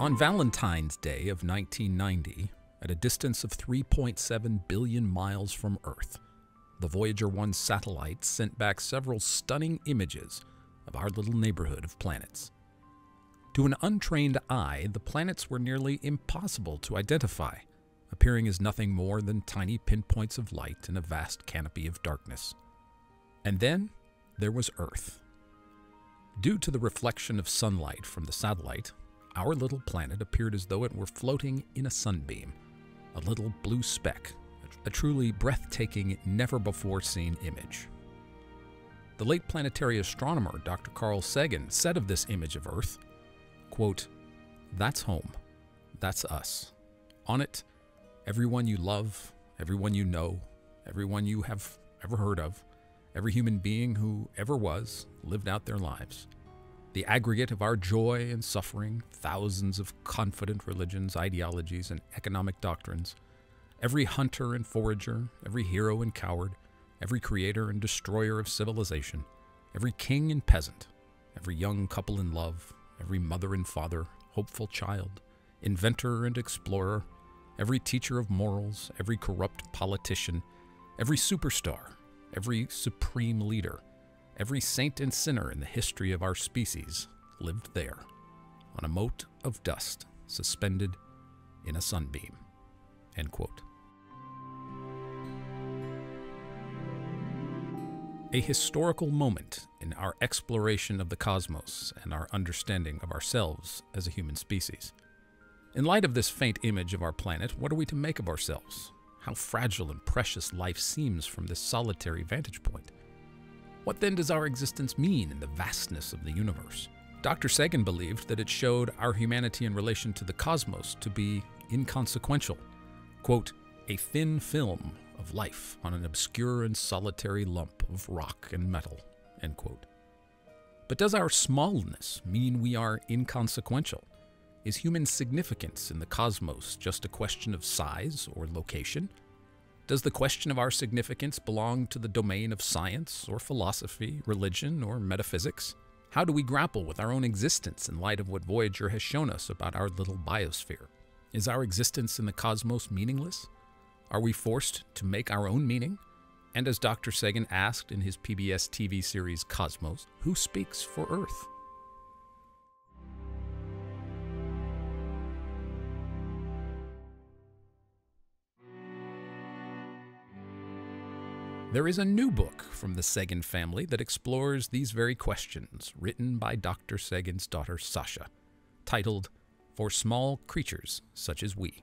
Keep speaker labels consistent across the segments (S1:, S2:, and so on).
S1: On Valentine's Day of 1990, at a distance of 3.7 billion miles from Earth, the Voyager 1 satellite sent back several stunning images of our little neighborhood of planets. To an untrained eye, the planets were nearly impossible to identify, appearing as nothing more than tiny pinpoints of light in a vast canopy of darkness. And then there was Earth. Due to the reflection of sunlight from the satellite, our little planet appeared as though it were floating in a sunbeam, a little blue speck, a truly breathtaking, never before seen image. The late planetary astronomer Dr. Carl Sagan said of this image of Earth, quote, That's home. That's us. On it, everyone you love, everyone you know, everyone you have ever heard of, every human being who ever was, lived out their lives. The aggregate of our joy and suffering, thousands of confident religions, ideologies, and economic doctrines, every hunter and forager, every hero and coward, every creator and destroyer of civilization, every king and peasant, every young couple in love, every mother and father, hopeful child, inventor and explorer, every teacher of morals, every corrupt politician, every superstar, every supreme leader, every saint and sinner in the history of our species lived there, on a mote of dust suspended in a sunbeam. End quote. a historical moment in our exploration of the cosmos and our understanding of ourselves as a human species. In light of this faint image of our planet, what are we to make of ourselves? How fragile and precious life seems from this solitary vantage point. What then does our existence mean in the vastness of the universe? Dr. Sagan believed that it showed our humanity in relation to the cosmos to be inconsequential. Quote, a thin film of life on an obscure and solitary lump of rock and metal. End quote. But does our smallness mean we are inconsequential? Is human significance in the cosmos just a question of size or location? Does the question of our significance belong to the domain of science or philosophy, religion or metaphysics? How do we grapple with our own existence in light of what Voyager has shown us about our little biosphere? Is our existence in the cosmos meaningless? Are we forced to make our own meaning? And as Dr. Sagan asked in his PBS TV series Cosmos, who speaks for Earth? There is a new book from the Sagan family that explores these very questions, written by Dr. Sagan's daughter Sasha, titled For Small Creatures Such as We.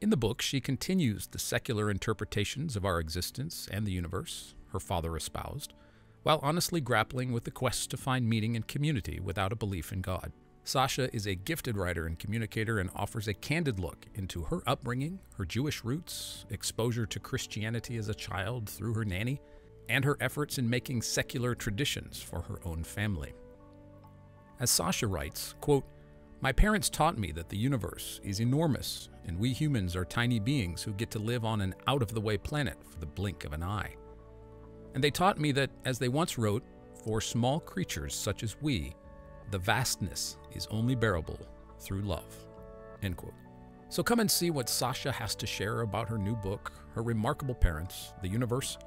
S1: In the book, she continues the secular interpretations of our existence and the universe, her father espoused, while honestly grappling with the quest to find meaning and community without a belief in God. Sasha is a gifted writer and communicator and offers a candid look into her upbringing, her Jewish roots, exposure to Christianity as a child through her nanny, and her efforts in making secular traditions for her own family. As Sasha writes, quote, my parents taught me that the universe is enormous, and we humans are tiny beings who get to live on an out of the way planet for the blink of an eye. And they taught me that, as they once wrote, for small creatures such as we, the vastness is only bearable through love. End quote. So come and see what Sasha has to share about her new book, her remarkable parents, the universe,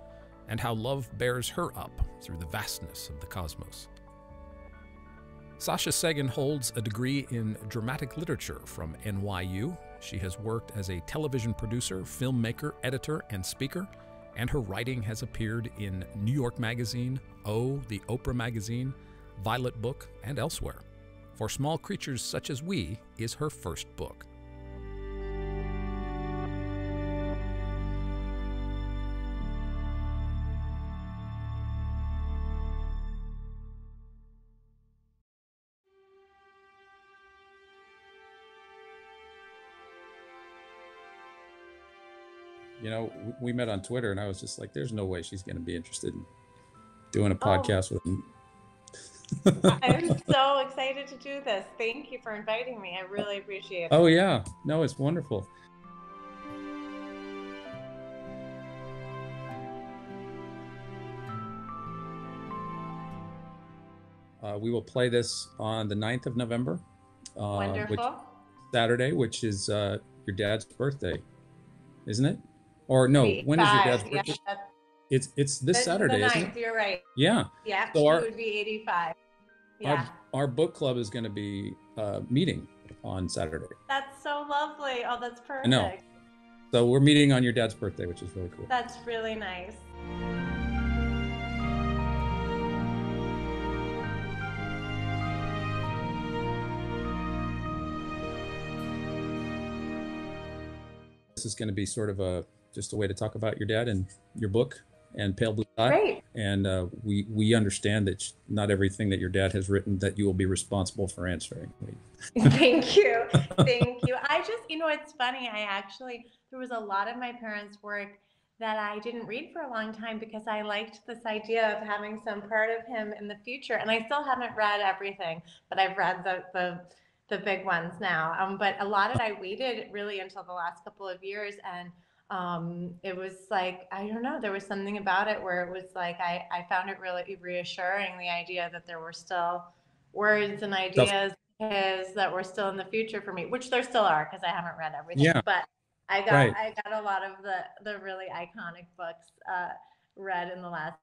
S1: and how love bears her up through the vastness of the cosmos. Sasha Sagan holds a degree in dramatic literature from NYU. She has worked as a television producer, filmmaker, editor, and speaker, and her writing has appeared in New York Magazine, O, the Oprah Magazine, Violet Book, and elsewhere. For Small Creatures Such as We is her first book. you know, we met on Twitter, and I was just like, "There's no way she's going to be interested in doing a oh. podcast oh. with me."
S2: I'm so excited to do this. Thank you for inviting me. I really appreciate it.
S1: Oh yeah, no, it's wonderful. Uh, we will play this on the 9th of November.
S2: Uh, Wonderful. Which,
S1: Saturday, which is uh, your dad's birthday, isn't it? Or no, when is your dad's birthday?
S2: that's
S1: It's it's this Saturday,
S2: the
S1: isn't
S2: ninth,
S1: it?
S2: You're right.
S1: Yeah.
S2: Yeah,
S1: So our-
S2: would be 85. Yeah,
S1: Our, our book club is going to be uh, meeting on Saturday.
S2: that's so lovely. Oh, that's perfect.
S1: know. So we're meeting on your dad's birthday, which is really cool.
S2: That's really nice.
S1: This is going to be sort of a just a way to talk about your dad and your book and Pale Blue Dot.
S2: Great.
S1: And uh, we we understand that not everything that your dad has written that you will be responsible for answering.
S2: Thank you. Thank you. I just, you know, it's funny. I actually, there was a lot of my parents' work that I didn't read for a long time because I liked this idea of having some part of him in the future. And I still haven't read everything, but I've read the, the, the big ones now. Um, but a lot of it I waited really until the last couple of years. And um, it was like, I don't know, there was something about it where it was like, I, I found it really reassuring the idea that there were still words and ideas that were still in the future for me, which there still are because I haven't read everything.
S1: Yeah.
S2: But I got
S1: Right.
S2: I got a lot of the the really iconic books uh, read in the last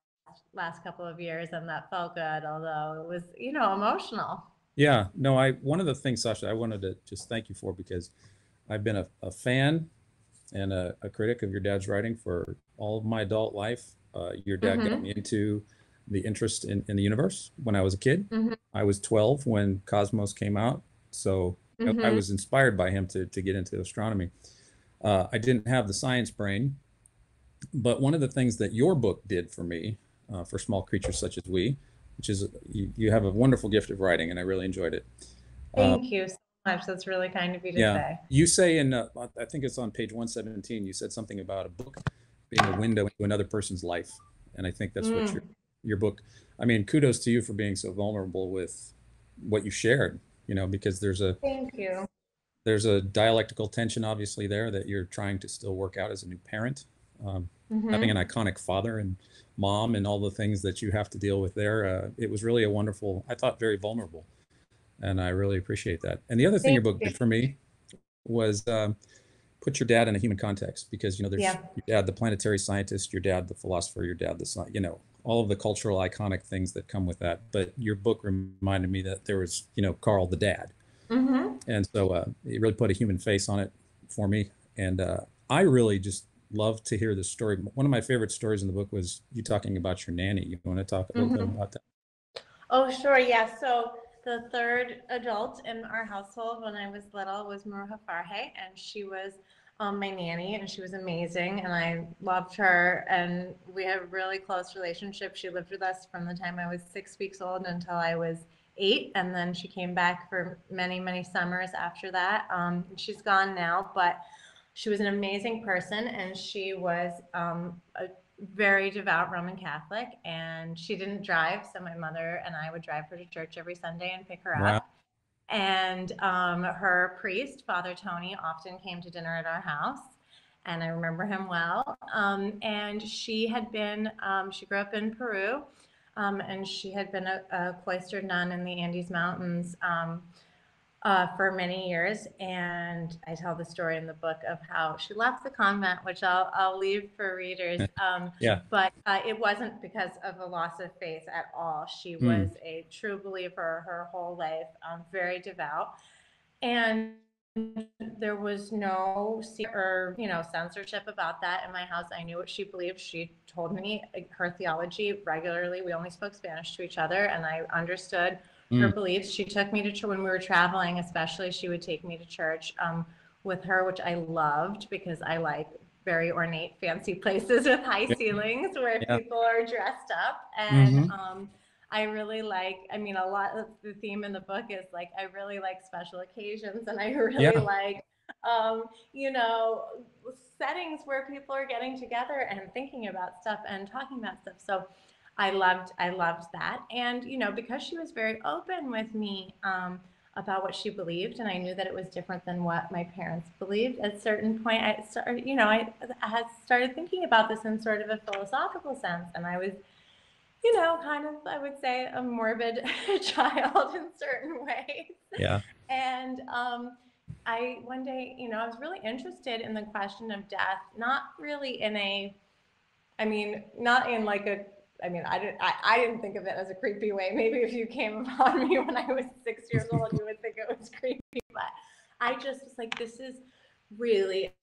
S2: last couple of years, and that felt good. Although it was you know emotional.
S1: Yeah, no, I one of the things, Sasha, I wanted to just thank you for because I've been a, a fan and a, a critic of your dad's writing for all of my adult life. Uh, your dad got
S2: Mhm.
S1: me into the interest in, in the universe when I was a kid.
S2: Mhm.
S1: I was 12 when Cosmos came out, so I- I was inspired by him to, to get into astronomy. Uh, I didn't have the science brain, but one of the things that your book did for me, uh, for small creatures such as we, which is you, you have a wonderful gift of writing, and I really enjoyed it.
S2: Thank you so much. That's really kind of you to
S1: yeah.
S2: say.
S1: you say in, uh, I think it's on page 117, you said something about a book being a window into another person's life, and I think that's what
S2: Mm.
S1: your your book. I mean, kudos to you for being so vulnerable with what you shared. You know, because there's a
S2: Thank you.
S1: there's a dialectical tension obviously there that you're trying to still work out as a new parent um, having
S2: Mhm.
S1: an iconic father and mom and all the things that you have to deal with there uh, it was really a wonderful i thought very vulnerable and i really appreciate that and the other thing your book did for me was um, put your dad in a human context because you know there's
S2: Yeah.
S1: your dad the planetary scientist your dad the philosopher your dad the you know all of the cultural iconic things that come with that but your book reminded me that there was you know carl the dad
S2: Mhm.
S1: and so uh, it really put a human face on it for me. And uh, I really just love to hear this story. One of my favorite stories in the book was you talking about your nanny. You want to talk a little bit
S2: Mhm.
S1: about that?
S2: Oh, sure. Yeah. So the third adult in our household when I was little was Maruha Farhe, and she was um, my nanny, and she was amazing, and I loved her, and we had a really close relationship. She lived with us from the time I was six weeks old until I was eight, and then she came back for many, many summers after that. Um, she's gone now, but she was an amazing person, and she was um, a very devout Roman Catholic, and she didn't drive, so my mother and I would drive her to church every Sunday and pick her
S1: Wow.
S2: up. And um, her priest, Father Tony, often came to dinner at our house, and I remember him well. Um, and she had been, um, she grew up in Peru, um, and she had been a, a cloistered nun in the Andes Mountains. Uh, for many years, and I tell the story in the book of how she left the convent, which I'll I'll leave for readers. Um,
S1: Yeah.
S2: But uh, it wasn't because of a loss of faith at all. She
S1: Hmm.
S2: was a true believer her whole life, um, very devout, and there was no or you know censorship about that in my house. I knew what she believed. She told me her theology regularly. We only spoke Spanish to each other, and I understood her
S1: Mm.
S2: beliefs. She took me to church when we were traveling, especially. She would take me to church um, with her, which I loved because I like very ornate, fancy places with high
S1: Yeah.
S2: ceilings where
S1: Yeah.
S2: people are dressed up. And
S1: Mhm.
S2: um, I really like. I mean, a lot of the theme in the book is like I really like special occasions, and I really
S1: Yeah.
S2: like. Um, you know, settings where people are getting together and thinking about stuff and talking about stuff. So I loved I loved that. And you know, because she was very open with me um, about what she believed, and I knew that it was different than what my parents believed. At a certain point, I started, you know, I, I had started thinking about this in sort of a philosophical sense, and I was, you know, kind of I would say a morbid child in certain ways
S1: Yeah.
S2: and um, I one day, you know, I was really interested in the question of death, not really in a, I mean, not in like a, I mean, I didn't, I, I didn't think of it as a creepy way. Maybe if you came upon me when I was six years old, you would think it was creepy. But I just was like, this is really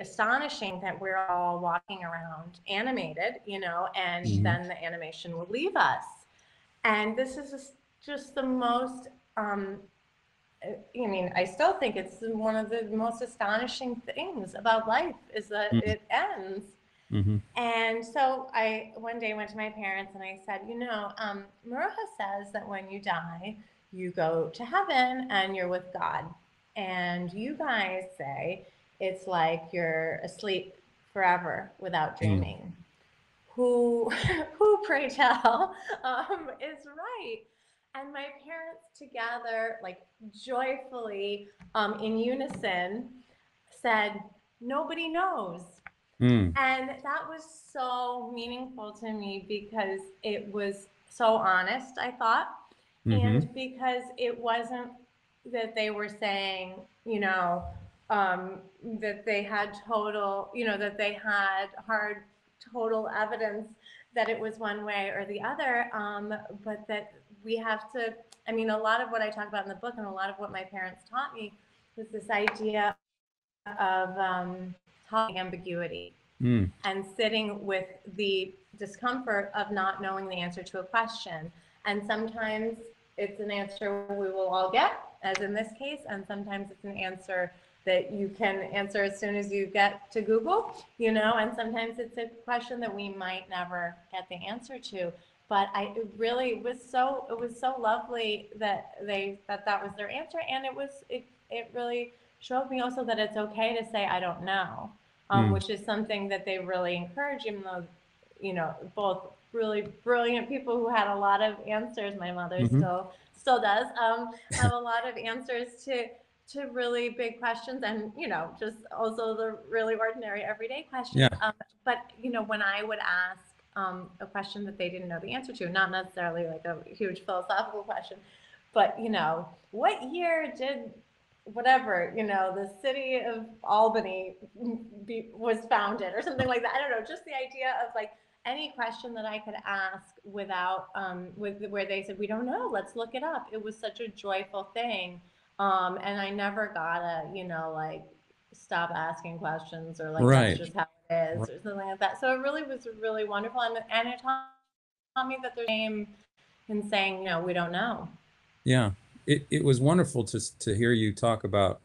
S2: astonishing that we're all walking around animated, you know, and mm-hmm. then the animation will leave us. And this is just the most um, I mean, I still think it's one of the most astonishing things about life is that mm-hmm. it ends. Mm-hmm. And so I one day went to my parents and I said, you know, um, says that when you die, you go to heaven and you're with God. And you guys say it's like you're asleep forever without mm. dreaming. Mm. Who, who, pray tell, um, is right? and my parents together, like joyfully, um, in unison, said, "Nobody knows." Mm. And that was so meaningful to me because it was so honest, I thought, mm-hmm. and because it wasn't that they were saying, you know, um, that they had total, you know, that they had hard total evidence that it was one way or the other, um, but that we have to, I mean, a lot of what I talk about in the book and a lot of what my parents taught me was this idea of um, talking ambiguity mm. and sitting with the discomfort of not knowing the answer to a question. And sometimes it's an answer we will all get, as in this case, and sometimes it's an answer that you can answer as soon as you get to Google, you know, and sometimes it's a question that we might never get the answer to but I really was so it was so lovely that they that that was their answer, and it was it it really showed me also that it's okay to say I don't know, um, mm. which is something that they really encourage, even though you know both really brilliant people who had a lot of answers. My mother mm-hmm. still still does um, have a lot of answers to to really big questions and you know just also the really ordinary everyday questions yeah. um, but you know when i would ask um, a question that they didn't know the answer to, not necessarily like a huge philosophical question, but you know, what year did whatever you know the city of Albany be, was founded or something like that? I don't know, just the idea of like any question that I could ask without um, with where they said we don't know, let's look it up. It was such a joyful thing, um, and I never got a you know like stop asking questions or like right. that's just how is or something like that. So it really was really wonderful. And, and it taught me that there's shame in saying, no, we don't know.
S1: Yeah. It, it was wonderful to, to hear you talk about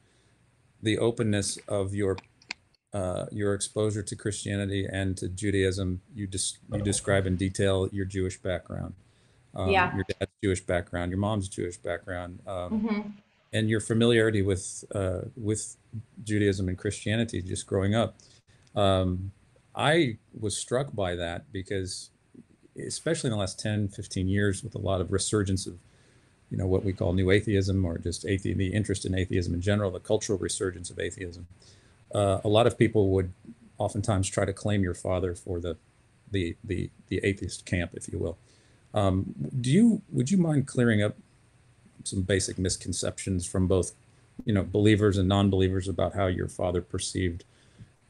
S1: the openness of your uh, your exposure to Christianity and to Judaism. You just you describe in detail your Jewish background, um, yeah. your dad's Jewish background, your mom's Jewish background, um, mm-hmm. and your familiarity with uh, with Judaism and Christianity just growing up. Um, I was struck by that because, especially in the last 10, 15 years, with a lot of resurgence of, you know, what we call new atheism or just athe- the interest in atheism in general, the cultural resurgence of atheism, uh, a lot of people would oftentimes try to claim your father for the, the, the, the atheist camp, if you will. Um, do you would you mind clearing up some basic misconceptions from both, you know, believers and non-believers about how your father perceived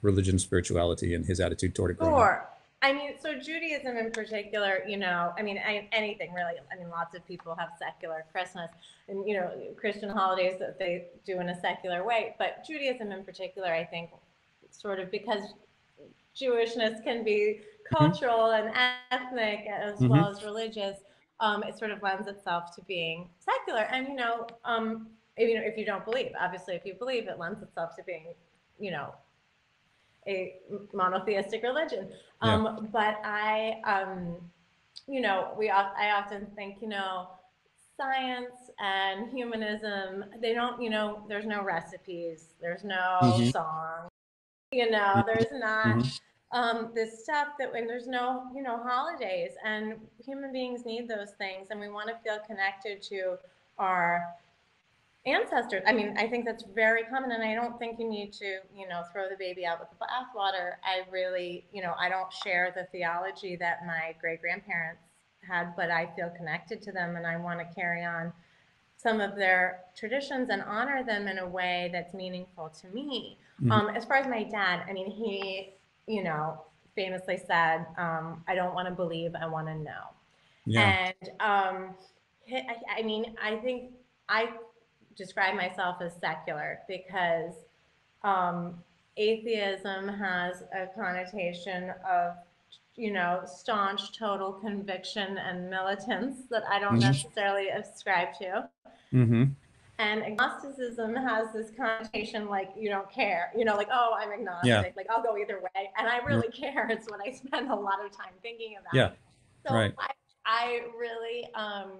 S1: religion, spirituality, and his attitude toward it.
S2: Sure. I mean, so Judaism in particular, you know, I mean, anything really. I mean, lots of people have secular Christmas and, you know, Christian holidays that they do in a secular way. But Judaism in particular, I think, sort of because Jewishness can be mm-hmm. cultural mm-hmm. and ethnic as mm-hmm. well as religious, um, it sort of lends itself to being secular. And, you know, um, if, you know, if you don't believe, obviously, if you believe, it lends itself to being, you know, a monotheistic religion. Yeah. Um, but I, um, you know, we I often think, you know, science and humanism, they don't, you know, there's no recipes, there's no mm-hmm. song, you know, mm-hmm. there's not mm-hmm. um, this stuff that when there's no, you know, holidays and human beings need those things and we want to feel connected to our ancestors. I mean, I think that's very common, and I don't think you need to, you know, throw the baby out with the bathwater. I really, you know, I don't share the theology that my great grandparents had, but I feel connected to them, and I want to carry on some of their traditions and honor them in a way that's meaningful to me.
S1: Mhm.
S2: Um, as far as my dad, I mean, he, you know, famously said, um, "I don't want to believe, I want to know."
S1: Yeah.
S2: And um, I, I mean, I think I describe myself as secular because um, atheism has a connotation of, you know, staunch, total conviction and militance that I don't
S1: Mhm.
S2: necessarily ascribe to.
S1: Mm-hmm.
S2: And agnosticism has this connotation like you don't care, you know, like, oh, I'm agnostic, like I'll go either way. And I really care. It's what I spend a lot of time thinking about.
S1: Yeah.
S2: So
S1: Right.
S2: I, I really um,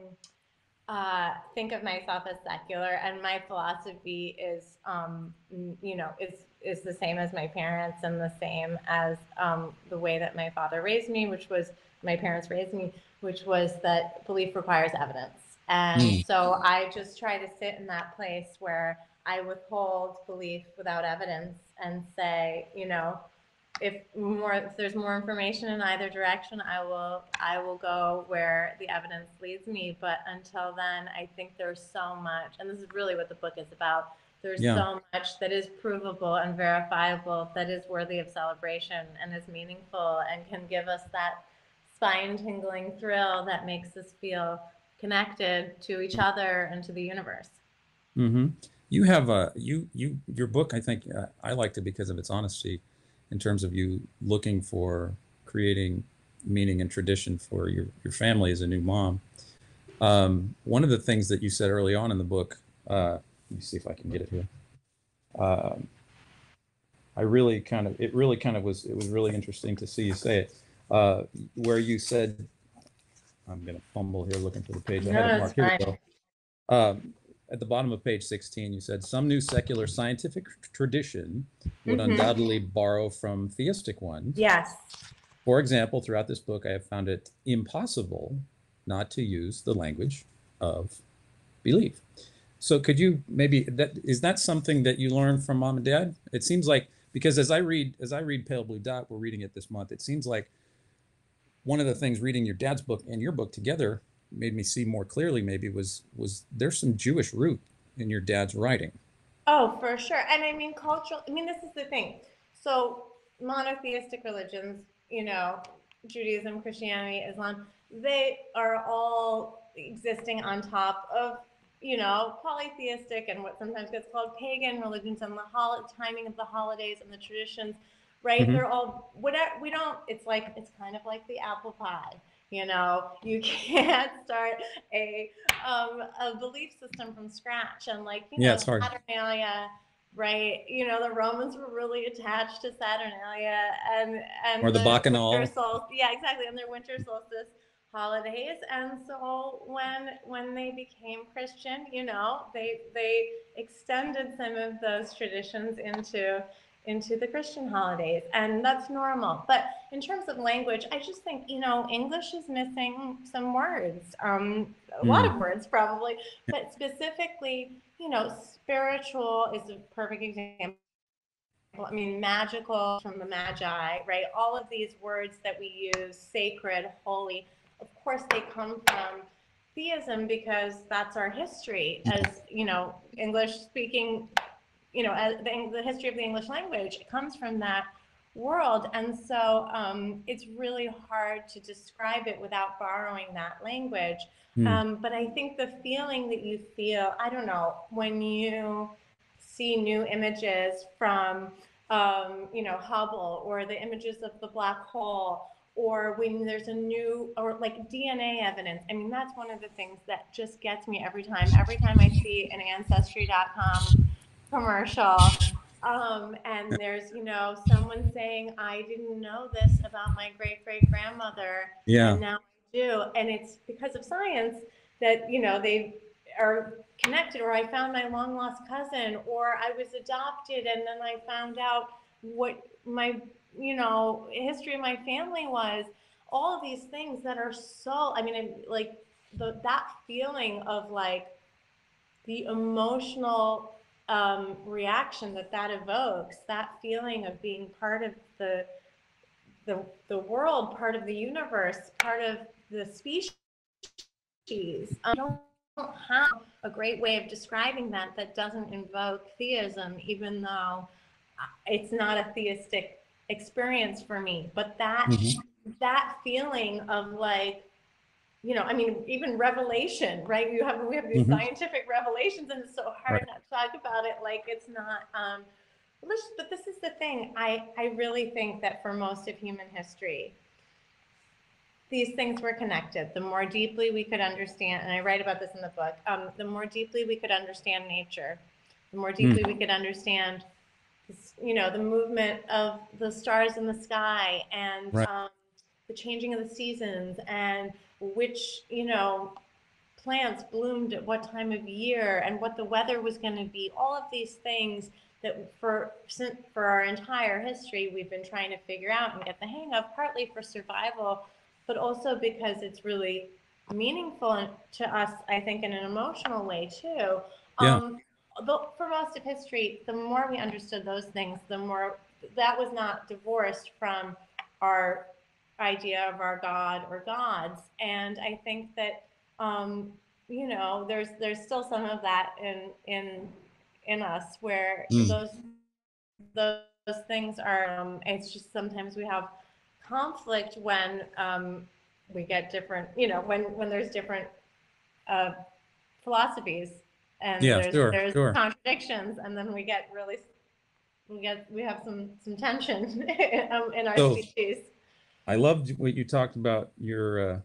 S2: uh, think of myself as secular, and my philosophy is, um, you know, is is the same as my parents, and the same as um, the way that my father raised me, which was my parents raised me, which was that belief requires evidence. And
S1: Mm.
S2: so I just try to sit in that place where I withhold belief without evidence and say, you know, if more if there's more information in either direction i will i will go where the evidence leads me but until then i think there's so much and this is really what the book is about there's
S1: Yeah.
S2: so much that is provable and verifiable that is worthy of celebration and is meaningful and can give us that spine tingling thrill that makes us feel connected to each other and to the universe
S1: Mm-hmm. You have a you you your book. I think uh, I liked it because of its honesty, in terms of you looking for creating meaning and tradition for your your family as a new mom. Um, one of the things that you said early on in the book. Uh, let me see if I can get it here. Um, I really kind of it really kind of was it was really interesting to see you say it, uh, where you said. I'm gonna fumble here looking for the page. I had
S2: No,
S1: it marked. Here we go. Um, at the bottom of page 16, you said some new secular scientific tradition would
S2: Mhm.
S1: undoubtedly borrow from theistic ones.
S2: yes
S1: For example, throughout this book, I have found it impossible not to use the language of belief. So, could you maybe that is that something that you learned from mom and dad? It seems like because as I read as I read Pale Blue Dot, we're reading it this month. It seems like one of the things reading your dad's book and your book together made me see more clearly. Maybe was was there's some Jewish root in your dad's writing.
S2: Oh, for sure. And I mean, cultural, I mean, this is the thing. So, monotheistic religions, you know, Judaism, Christianity, Islam, they are all existing on top of, you know, polytheistic and what sometimes gets called pagan religions and the hol- timing of the holidays and the traditions, right?
S1: Mhm.
S2: They're all, whatever, we don't, it's like, it's kind of like the apple pie. You know, you can't start a um, a belief system from scratch and like you know
S1: Yeah, it's hard.
S2: Saturnalia, right? You know, the Romans were really attached to Saturnalia and and
S1: Or the Bacchanal.
S2: sol- yeah, exactly, and their winter solstice holidays. And so when when they became Christian, you know, they they extended some of those traditions into into the Christian holidays, and that's normal. But in terms of language, I just think you know English is missing some words, um, a lot of words probably, but specifically, you know, spiritual is a perfect example. I mean, magical from the Magi, right? All of these words that we use, sacred, holy, of course, they come from theism because that's our history as you know english speaking you know the, the history of the english language comes from that world and so um, it's really hard to describe it without borrowing that language
S1: Hmm.
S2: um, but i think the feeling that you feel i don't know when you see new images from um, you know hubble or the images of the black hole or when there's a new or like DNA evidence. I mean, that's one of the things that just gets me every time. Every time I see an ancestry.com commercial um, and there's, you know, someone saying, I didn't know this about my great great grandmother.
S1: Yeah.
S2: And now I do. And it's because of science that, you know, they are connected, or I found my long lost cousin, or I was adopted and then I found out what my you know history of my family was all of these things that are so i mean like the that feeling of like the emotional um, reaction that that evokes that feeling of being part of the the the world part of the universe part of the species um, don't have a great way of describing that that doesn't invoke theism, even though uh, it's not a theistic experience for me. But that
S1: Mhm.
S2: that feeling of like, you know, I mean, even revelation, right? You have we have these
S1: Mhm.
S2: scientific revelations, and it's so hard
S1: Right.
S2: not to talk about it like it's not. Um, but this- is the thing. I I really think that for most of human history, these things were connected. The more deeply we could understand, and I write about this in the book, um, the more deeply we could understand nature, the more deeply we could understand, this, you know, the movement of the stars in the sky and
S1: Right.
S2: um, the changing of the seasons and which, you know, plants bloomed at what time of year and what the weather was going to be. All of these things that for for our entire history we've been trying to figure out and get the hang of, partly for survival, but also because it's really meaningful to us, I think, in an emotional way too.
S1: Yeah.
S2: Um, for most of history, the more we understood those things, the more that was not divorced from our idea of our God or gods. And I think that um, you know, there's there's still some of that in in in us where
S1: Mm.
S2: those those things are. Um, it's just sometimes we have conflict when um, we get different. You know, when when there's different uh, philosophies and
S1: Yeah,
S2: there's,
S1: sure,
S2: there's
S1: sure.
S2: contradictions, and then we get really we get we have some some tension um, in our
S1: So-
S2: species.
S1: I loved what you talked about your uh,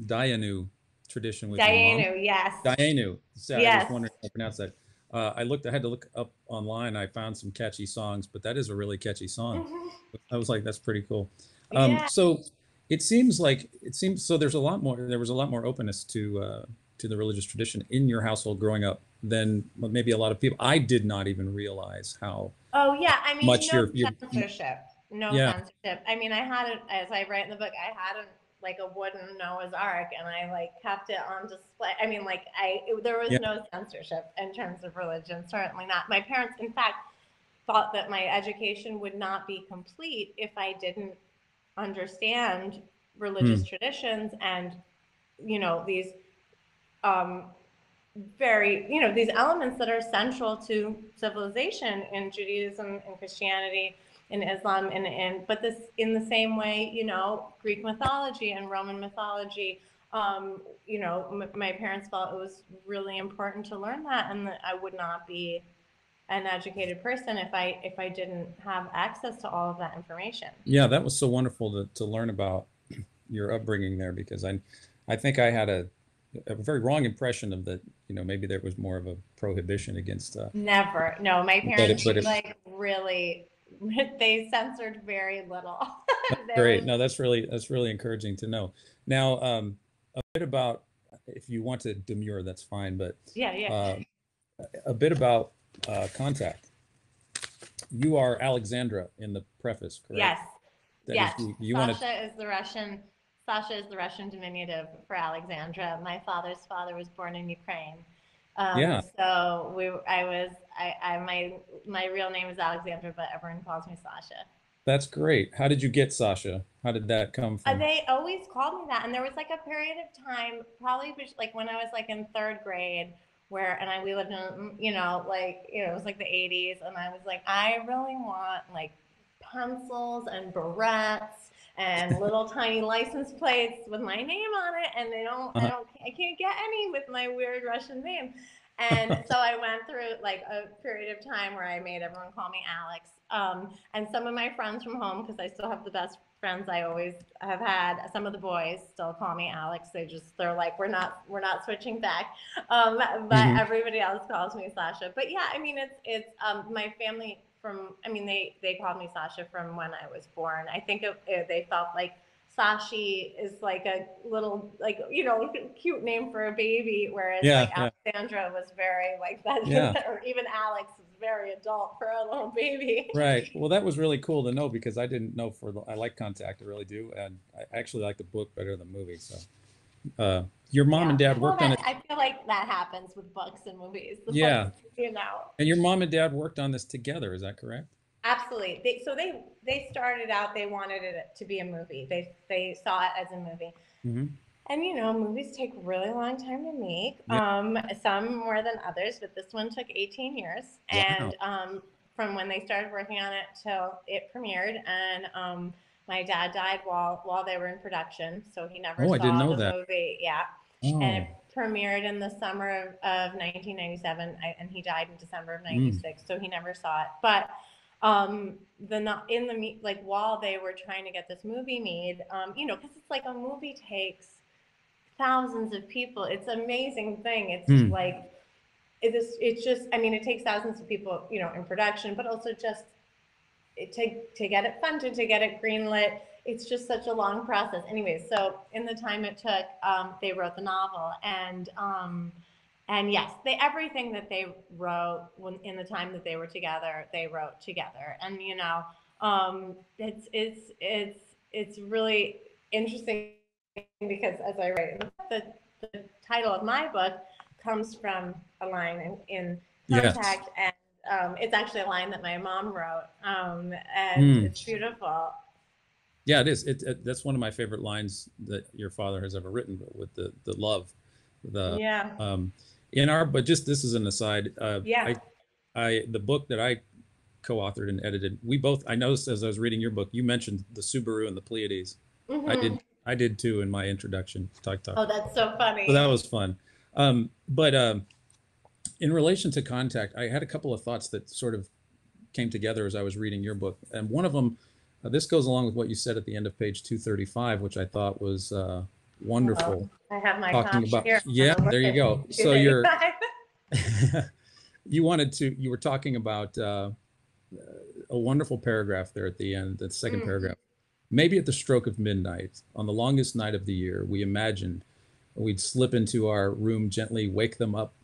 S1: Dayenu tradition with your.
S2: Dayenu, yes.
S1: Dayenu. So I
S2: Yes.
S1: was wondering how to pronounce that. Uh, I looked. I had to look up online. I found some catchy songs, but that is a really catchy song.
S2: Mhm.
S1: I was like, that's pretty cool. Um,
S2: Yeah.
S1: So it seems like it seems so. There's a lot more. There was a lot more openness to uh, to the religious tradition in your household growing up than maybe a lot of people. I did not even realize how.
S2: Oh yeah, I mean,
S1: much
S2: no
S1: you're- you're-
S2: censorship. No
S1: Yeah.
S2: censorship. I mean, I had it as I write in the book. I had a like a wooden Noah's Ark, and I like kept it on display. I mean, like I it, there was
S1: Yeah.
S2: no censorship in terms of religion. Certainly not. My parents, in fact, thought that my education would not be complete if I didn't understand religious traditions and you know these um, very you know these elements that are central to civilization in Judaism and Christianity in Islam and and but this in the same way you know Greek mythology and Roman mythology um, you know m- my parents felt it was really important to learn that and that I would not be an educated person if I if I didn't have access to all of that information.
S1: Yeah, that was so wonderful to to learn about your upbringing there because I I think I had a a very wrong impression of that. You know, maybe there was more of a prohibition against. Uh,
S2: Never. No, my
S1: But it-
S2: parents
S1: but it-
S2: like really they censored very little.
S1: Great. No, that's really that's really encouraging to know. Now, um, a bit about if you want to demur, that's fine, but
S2: yeah, yeah.
S1: uh, a bit about uh, contact. You are Alexandra in the preface, correct?
S2: yes.
S1: That is
S2: yes.
S1: the- you to
S2: Sasha is the Russian Sasha is the Russian diminutive for Alexandra. My father's father was born in Ukraine. Um,
S1: Yeah.
S2: So we, I was, I, I, my, my real name is Alexandra, but everyone calls me Sasha.
S1: That's great. How did you get Sasha? How did that come
S2: Uh,
S1: from?
S2: they always called me that, and there was like a period of time, probably like when I was like in third grade, where and I we lived in you know like you know it was like the 80s, and I was like I really want like pencils and barrettes and little tiny license plates with my name on it, and they don't I
S1: Uh-huh.
S2: don't I can't get any with my weird Russian name. And so I went through like a period of time where I made everyone call me Alex. Um, and some of my friends from home, because I still have the best friends I always have had, some of the boys still call me Alex. They just they're like, we're not we're not switching back. Um, but
S1: Mhm.
S2: everybody else calls me Sasha. But yeah, I mean it's it's um, my family from I mean they they called me Sasha from when I was born. I think it, it, they felt like Sashi is like a little like you know cute name for a baby, whereas
S1: Yeah,
S2: like
S1: yeah.
S2: Alexandra was very like that,
S1: Yeah.
S2: or even Alex is very adult for a little baby.
S1: Right. Well, that was really cool to know because I didn't know for the, I like Contact, I really do, and I actually like the book better than the movie. So, uh, your mom and dad worked on it,
S2: I feel like that happens with books and movies. The
S1: Yeah.
S2: books, you know,
S1: and your mom and dad worked on this together. Is that correct?
S2: absolutely. They, so they they started out. They wanted it to be a movie. They they saw it as a movie.
S1: Mm-hmm.
S2: And you know, movies take really long time to make.
S1: Yeah.
S2: Um, some more than others, but this one took 18 years.
S1: Wow.
S2: And um, from when they started working on it till it premiered, and um, my dad died while while they were in production, so he never
S1: Oh,
S2: saw
S1: I didn't know
S2: the
S1: that.
S2: movie. Yeah,
S1: Oh,
S2: and it premiered in the summer of, of 1997, I, and he died in December of
S1: Mm.
S2: 96, so he never saw it. But um the not in the like while they were trying to get this movie made um you know because it's like a movie takes thousands of people it's an amazing thing it's
S1: Hmm.
S2: like it is it's just i mean it takes thousands of people you know in production but also just to, to get it funded to get it greenlit it's just such a long process Anyway, so in the time it took um, they wrote the novel and um, and yes they everything that they wrote when in the time that they were together they wrote together and you know um, it's it's it's it's really interesting because as i write the, the, title of my book comes from a line in, in
S1: Yes.
S2: contact and um, it's actually a line that my mom wrote um, and
S1: Hmm.
S2: it's beautiful
S1: yeah, it is. It, it, that's one of my favorite lines that your father has ever written, but with the the love, the
S2: yeah
S1: um, in our. But just this is an aside. Uh,
S2: Yeah.
S1: I, I the book that I co-authored and edited. We both. I noticed as I was reading your book, you mentioned the Subaru and the Pleiades. I
S2: Mhm.
S1: did. I did too in my introduction. Talk talk.
S2: oh that's so funny
S1: So that was fun. Um, but um, in relation to contact, I had a couple of thoughts that sort of came together as I was reading your book. And one of them, uh, this goes along with what you said at the end of page 235, which I thought was uh, wonderful.
S2: i have my
S1: talking about-
S2: here
S1: yeah, there you go. So you're- you wanted to, you were talking about uh, a wonderful paragraph there at the end, the second
S2: Mhm.
S1: paragraph. Maybe at the stroke of midnight, on the longest night of the year, we imagined we'd slip into our room, gently wake them up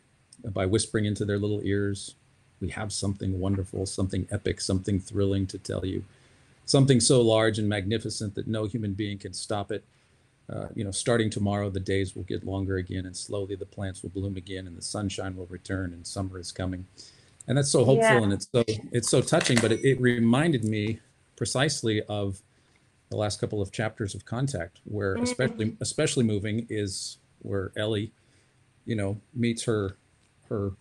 S1: by whispering into their little ears, We have something wonderful, something epic, something thrilling to tell you, something so large and magnificent that no human being can stop it. Uh, you know, starting tomorrow, the days will get longer again, and slowly the plants will bloom again, and the sunshine will return, and summer is coming. And that's so hopeful,
S2: Yeah.
S1: and it's so it's so touching. But it, it reminded me precisely of the last couple of chapters of Contact, where
S2: Mhm.
S1: especially especially moving is where Ellie, you know, meets her her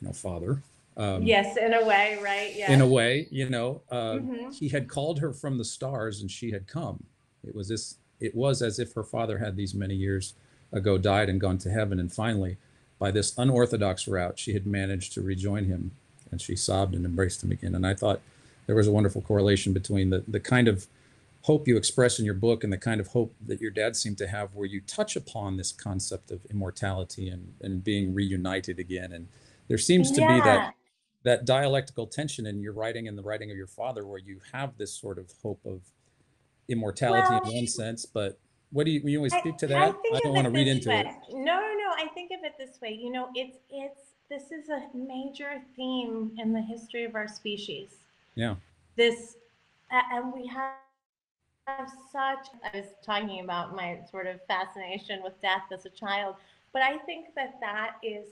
S1: you know father. Um,
S2: yes, in a way, right? Yeah.
S1: in a way, you know, uh,
S2: Mhm.
S1: he had called her from the stars and she had come. It was this, it was as if her father had these many years ago died and gone to heaven. And finally, by this unorthodox route, she had managed to rejoin him and she sobbed and embraced him again. And I thought there was a wonderful correlation between the, the kind of hope you express in your book and the kind of hope that your dad seemed to have, where you touch upon this concept of immortality and, and being reunited again. And there seems to be that that dialectical tension in your writing and the writing of your father where you have this sort of hope of immortality
S2: Well,
S1: in one sense but what do you you always
S2: I-
S1: speak to that i,
S2: of
S1: don't want to read into
S2: way.
S1: it
S2: No, no. I think of it this way. You know, it's it's this is a major theme in the history of our species.
S1: yeah
S2: This, and we have have such. I was talking about my sort of fascination with death as a child, but I think that that is,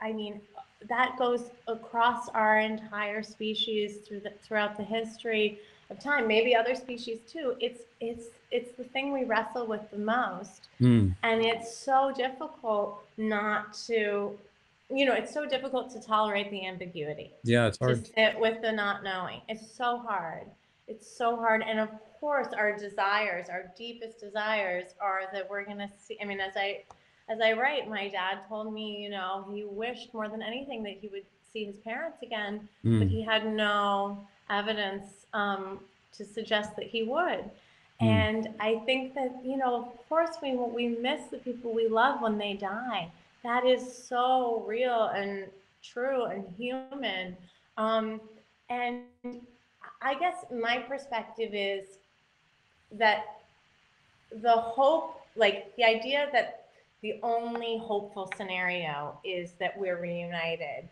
S2: I mean, that goes across our entire species through the throughout the history of time. Maybe other species too. It's it's it's the thing we wrestle with the most.
S1: Hmm.
S2: And it's so difficult not to, you know, it's so difficult to tolerate the ambiguity,
S1: yeah it's hard to
S2: sit with the not knowing. It's so hard. It's so hard. And of course, our desires, our deepest desires are that we're going to see. I mean, as I, as I write, my dad told me, you know, he wished more than anything that he would see his parents again,
S1: Hmm.
S2: but he had no evidence um, to suggest that he would.
S1: Mm.
S2: And I think that, you know, of course, we, we miss the people we love when they die. That is so real and true and human. Um, and I guess my perspective is that the hope, like the idea that the only hopeful scenario is that we're reunited,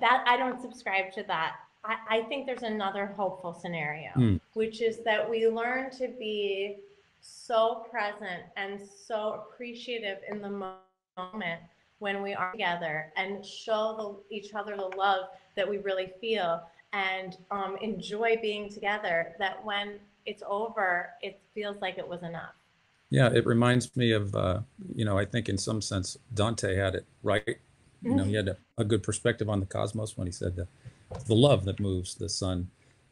S2: that I don't subscribe to that. I, I think there's another hopeful scenario,
S1: Hmm.
S2: which is that we learn to be so present and so appreciative in the mo- moment when we are together and show the, each other the love that we really feel and um, enjoy being together that when it's over it feels like it was enough
S1: Yeah, it reminds me of, uh, you know, I think in some sense Dante had it right. You know, he had a, a good perspective on the cosmos when he said the, the love that moves the sun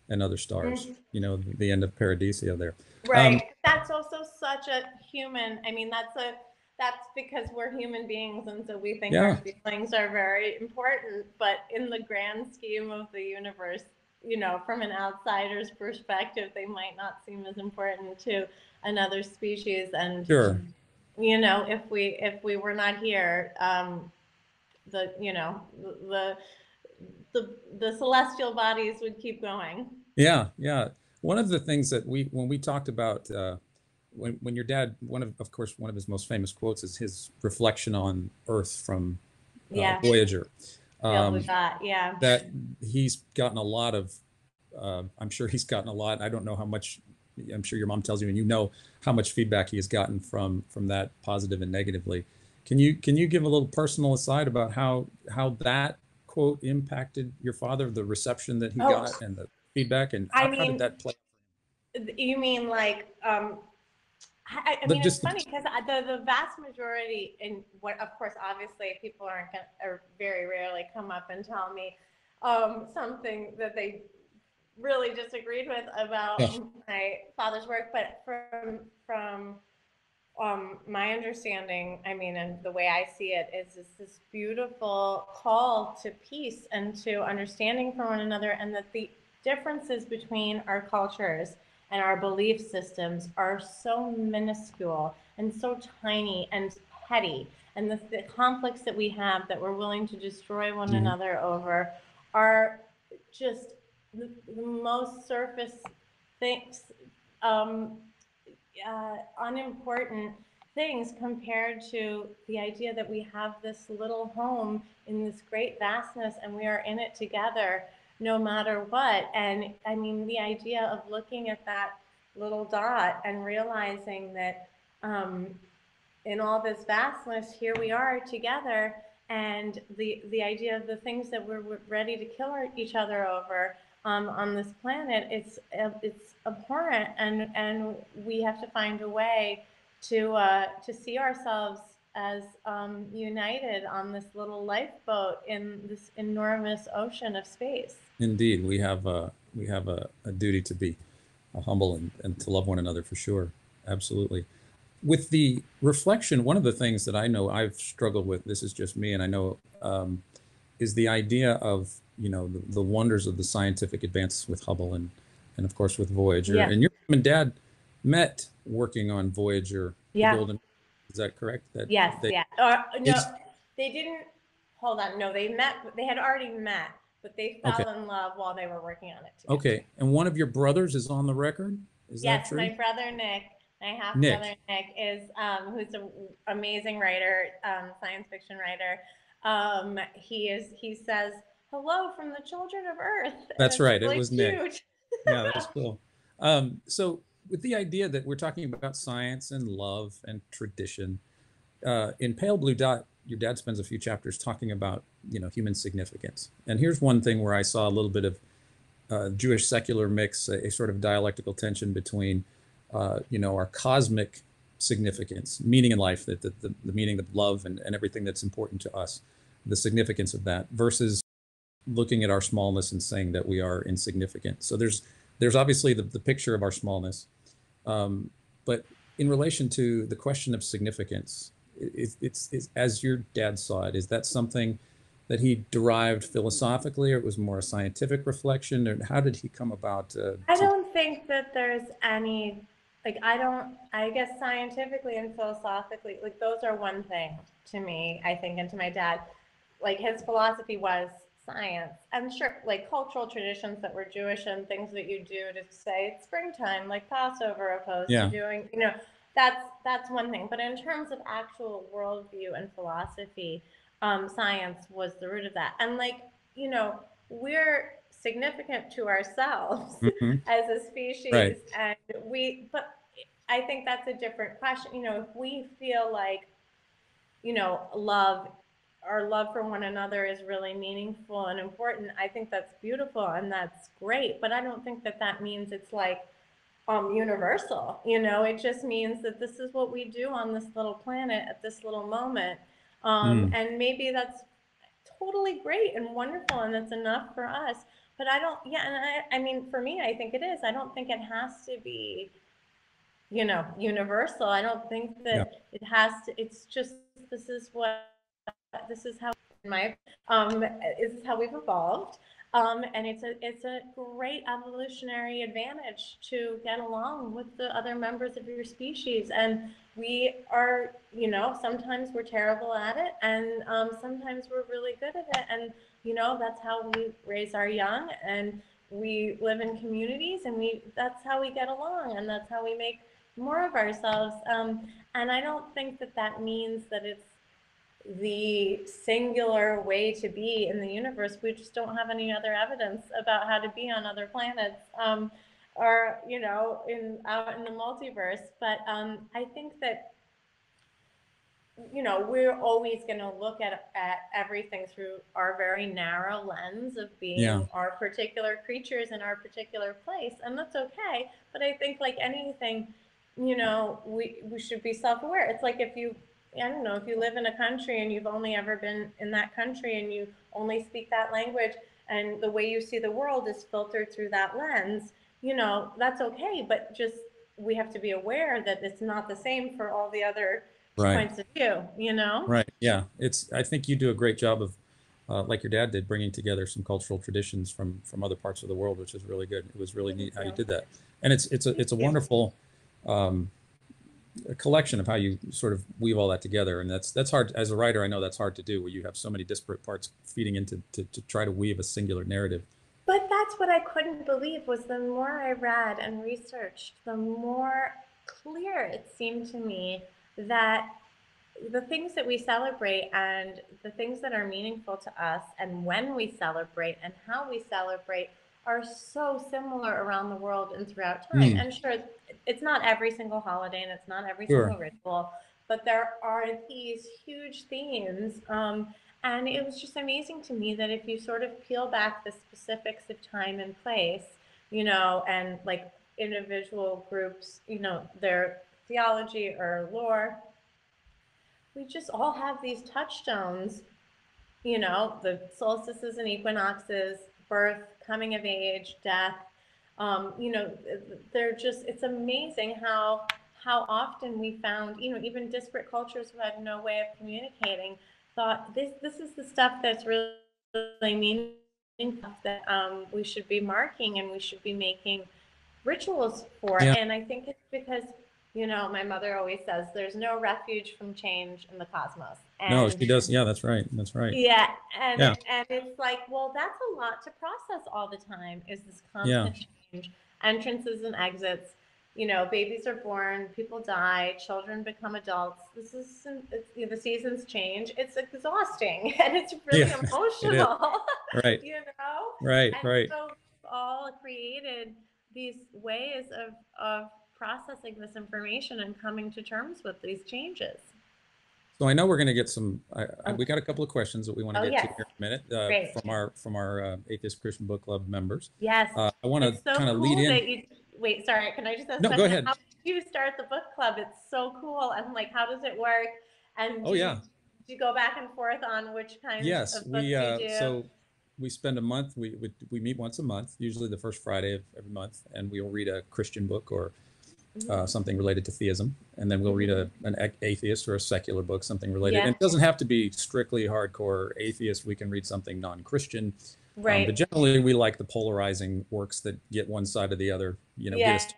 S1: and other stars.
S2: Mhm.
S1: You know, the end of Paradiso there.
S2: Right.
S1: Um,
S2: that's also such a human. I mean, that's a that's because we're human beings, and so we think
S1: Yeah.
S2: our feelings are very important. But in the grand scheme of the universe, you know, from an outsider's perspective, they might not seem as important to another species. And
S1: Sure.
S2: you know, if we if we were not here, um, the you know the the the celestial bodies would keep going.
S1: Yeah, yeah. One of the things that we, when we talked about, uh, when when your dad, one of, of course, one of his most famous quotes is his reflection on Earth from uh,
S2: Yeah.
S1: Voyager.
S2: Yeah,
S1: Um,
S2: with that, yeah.
S1: that he's gotten a lot of uh, i'm sure he's gotten a lot i don't know how much i'm sure your mom tells you and you know how much feedback he has gotten from from that positive and negatively can you can you give a little personal aside about how how that quote impacted your father the reception that he
S2: Oh.
S1: got and the feedback and
S2: I
S1: how, how did that play
S2: You mean like, um, I, I mean, it's funny because the, the vast majority, and what, of course, obviously, people aren't gonna, or very rarely come up and tell me um, something that they really disagreed with about
S1: Yeah.
S2: my father's work. But from from um, my understanding, I mean, and the way I see it is, is this beautiful call to peace and to understanding for one another, and that the differences between our cultures and our belief systems are so minuscule and so tiny and petty, and the, the conflicts that we have that we're willing to destroy one
S1: Mhm.
S2: another over are just the, the most surface things. Um, uh, unimportant things compared to the idea that we have this little home in this great vastness and we are in it together no matter what. And I mean, the idea of looking at that little dot and realizing that um, in all this vastness, here we are together. And the, the idea of the things that we're ready to kill our- each other over um, on this planet, it's uh, it's abhorrent, and and we have to find a way to uh, to see ourselves as um, united on this little lifeboat in this enormous ocean of space.
S1: indeed we have a we have a, a duty to be uh, humble and, and to love one another for sure absolutely with the reflection one of the things that i know i've struggled with this is just me and i know um, is the idea of you know the, the wonders of the scientific advances with hubble and and of course with voyager
S2: Yeah.
S1: and your mom and dad met working on voyager
S2: Yeah.
S1: golden is that correct that
S2: Yes,
S1: they-
S2: yeah. Or no, they didn't. Hold on. No, they met. They had already met, but they fell
S1: Okay.
S2: in love while they were working on it. Together.
S1: okay and one of your brothers is on the record is that
S2: Yes,
S1: true
S2: my brother Nick, my half
S1: Nick.
S2: brother Nick, is um, who's an amazing writer, um, science fiction writer. Um, he is. He says hello from the children of Earth.
S1: That's right, it was Nick. yeah, that was cool. Um, so, with the idea that we're talking about science and love and tradition, uh, in Pale Blue Dot, your dad spends a few chapters talking about you know human significance. And here's one thing where I saw a little bit of uh, Jewish secular mix, a, a sort of dialectical tension between uh, you know our cosmic significance, meaning in life, that the, the, the meaning of love and, and everything that's important to us, the significance of that, versus looking at our smallness and saying that we are insignificant. So there's there's obviously the, the picture of our smallness, um, but in relation to the question of significance, it, it's, it's as your dad saw it. Is that something that he derived philosophically, or it was more a scientific reflection, or how did he come about? Uh,
S2: I don't think that there's any, like, I don't, I guess scientifically and philosophically, like, those are one thing to me, I think, and to my dad. Like, his philosophy was science. And sure, like, cultural traditions that were Jewish and things that you do to say it's springtime, like Passover, opposed
S1: Yeah.
S2: to doing, you know, that's that's one thing. But in terms of actual worldview and philosophy, um, science was the root of that. And like, you know, we're significant to ourselves
S1: Mhm.
S2: as a species
S1: Right.
S2: and we but i think that's a different question you know if we feel like you know love our love for one another is really meaningful and important i think that's beautiful and that's great but i don't think that that means it's like um, universal. You know, it just means that this is what we do on this little planet at this little moment. Um, mm. And maybe that's totally great and wonderful, and that's enough for us. But I don't, yeah, and I, I mean, for me, I think it is. I don't think it has to be, you know, universal. I don't think that yeah. it has to, it's just, this is what, this is how, my, um, this is how we've evolved. Um, and it's a it's a great evolutionary advantage to get along with the other members of your species. And we are, you know, sometimes we're terrible at it, and um, sometimes we're really good at it. And you know, that's how we raise our young, and we live in communities, and we that's how we get along, and that's how we make more of ourselves. Um, and I don't think that that means that it's the singular way to be in the universe. We just don't have any other evidence about how to be on other planets um, or, you know, in out in the multiverse. But um, I think that, you know, we're always going to look at, at everything through our very narrow lens of being yeah. our particular creatures in our particular place. And that's okay. But I think like anything, you know, we, we should be self-aware. It's like if you I don't know, if you live in a country and you've only ever been in that country and you only speak that language and the way you see the world is filtered through that lens, you know, that's okay. But just we have to be aware that it's not the same for all the other right. points of view, you know?
S1: Right. Yeah. It's, I think you do a great job of, uh, like your dad did, bringing together some cultural traditions from, from other parts of the world, which is really good. It was really neat how you did that. And it's, it's a, it's a wonderful, um, a collection of how you sort of weave all that together. And that's that's hard as a writer i know that's hard to do where you have so many disparate parts feeding into to, to try to weave a singular narrative.
S2: But that's what i couldn't believe was the more i read and researched the more clear it seemed to me that the things that we celebrate and the things that are meaningful to us and when we celebrate and how we celebrate are so similar around the world and throughout time. Mm. And sure, it's not every single holiday and it's not every sure. single ritual, but there are these huge themes. Um, and it was just amazing to me that if you sort of peel back the specifics of time and place, you know, and like individual groups, you know, their theology or lore, we just all have these touchstones, you know, the solstices and equinoxes, birth, coming of age, death. Um, you know, they're just, it's amazing how how often we found, you know, even disparate cultures who had no way of communicating thought this this is the stuff that's really, really meaningful that um, we should be marking and we should be making rituals for. Yeah. And I think it's because you know, my mother always says there's no refuge from change in the cosmos.
S1: And, no, she does. Yeah, that's right. That's right.
S2: Yeah, and yeah. and it's like, well, that's a lot to process all the time. Is this constant yeah. change, entrances and exits? You know, babies are born, people die, children become adults. This is it's, you know, the seasons change. It's exhausting and it's really yeah, emotional.
S1: It right.
S2: you know.
S1: Right.
S2: And
S1: right.
S2: So all created these ways of of processing this information and coming to terms with these changes.
S1: So I know we're going to get some. I, I, we got a couple of questions that we want to oh, get yes. to here in a minute uh, from our from our uh, Atheist Christian Book Club members.
S2: Yes.
S1: Uh, I want to so kind of cool lead in.
S2: You, wait, sorry. Can I just ask?
S1: No, go ahead.
S2: How did you start the book club? It's so cool. And like, how does it work? And
S1: oh yeah.
S2: Do you go back and forth on which kinds
S1: yes,
S2: of books
S1: we, uh,
S2: you do?
S1: So we spend a month. We, we we meet once a month, usually the first Friday of every month, and we will read a Christian book or uh, something related to theism, and then we'll read a, an atheist or a secular book, something related. Yeah. And it doesn't have to be strictly hardcore atheist. We can read something non-Christian.
S2: Um, right.
S1: Um, but generally, we like the polarizing works that get one side or the other. You know, yeah. get us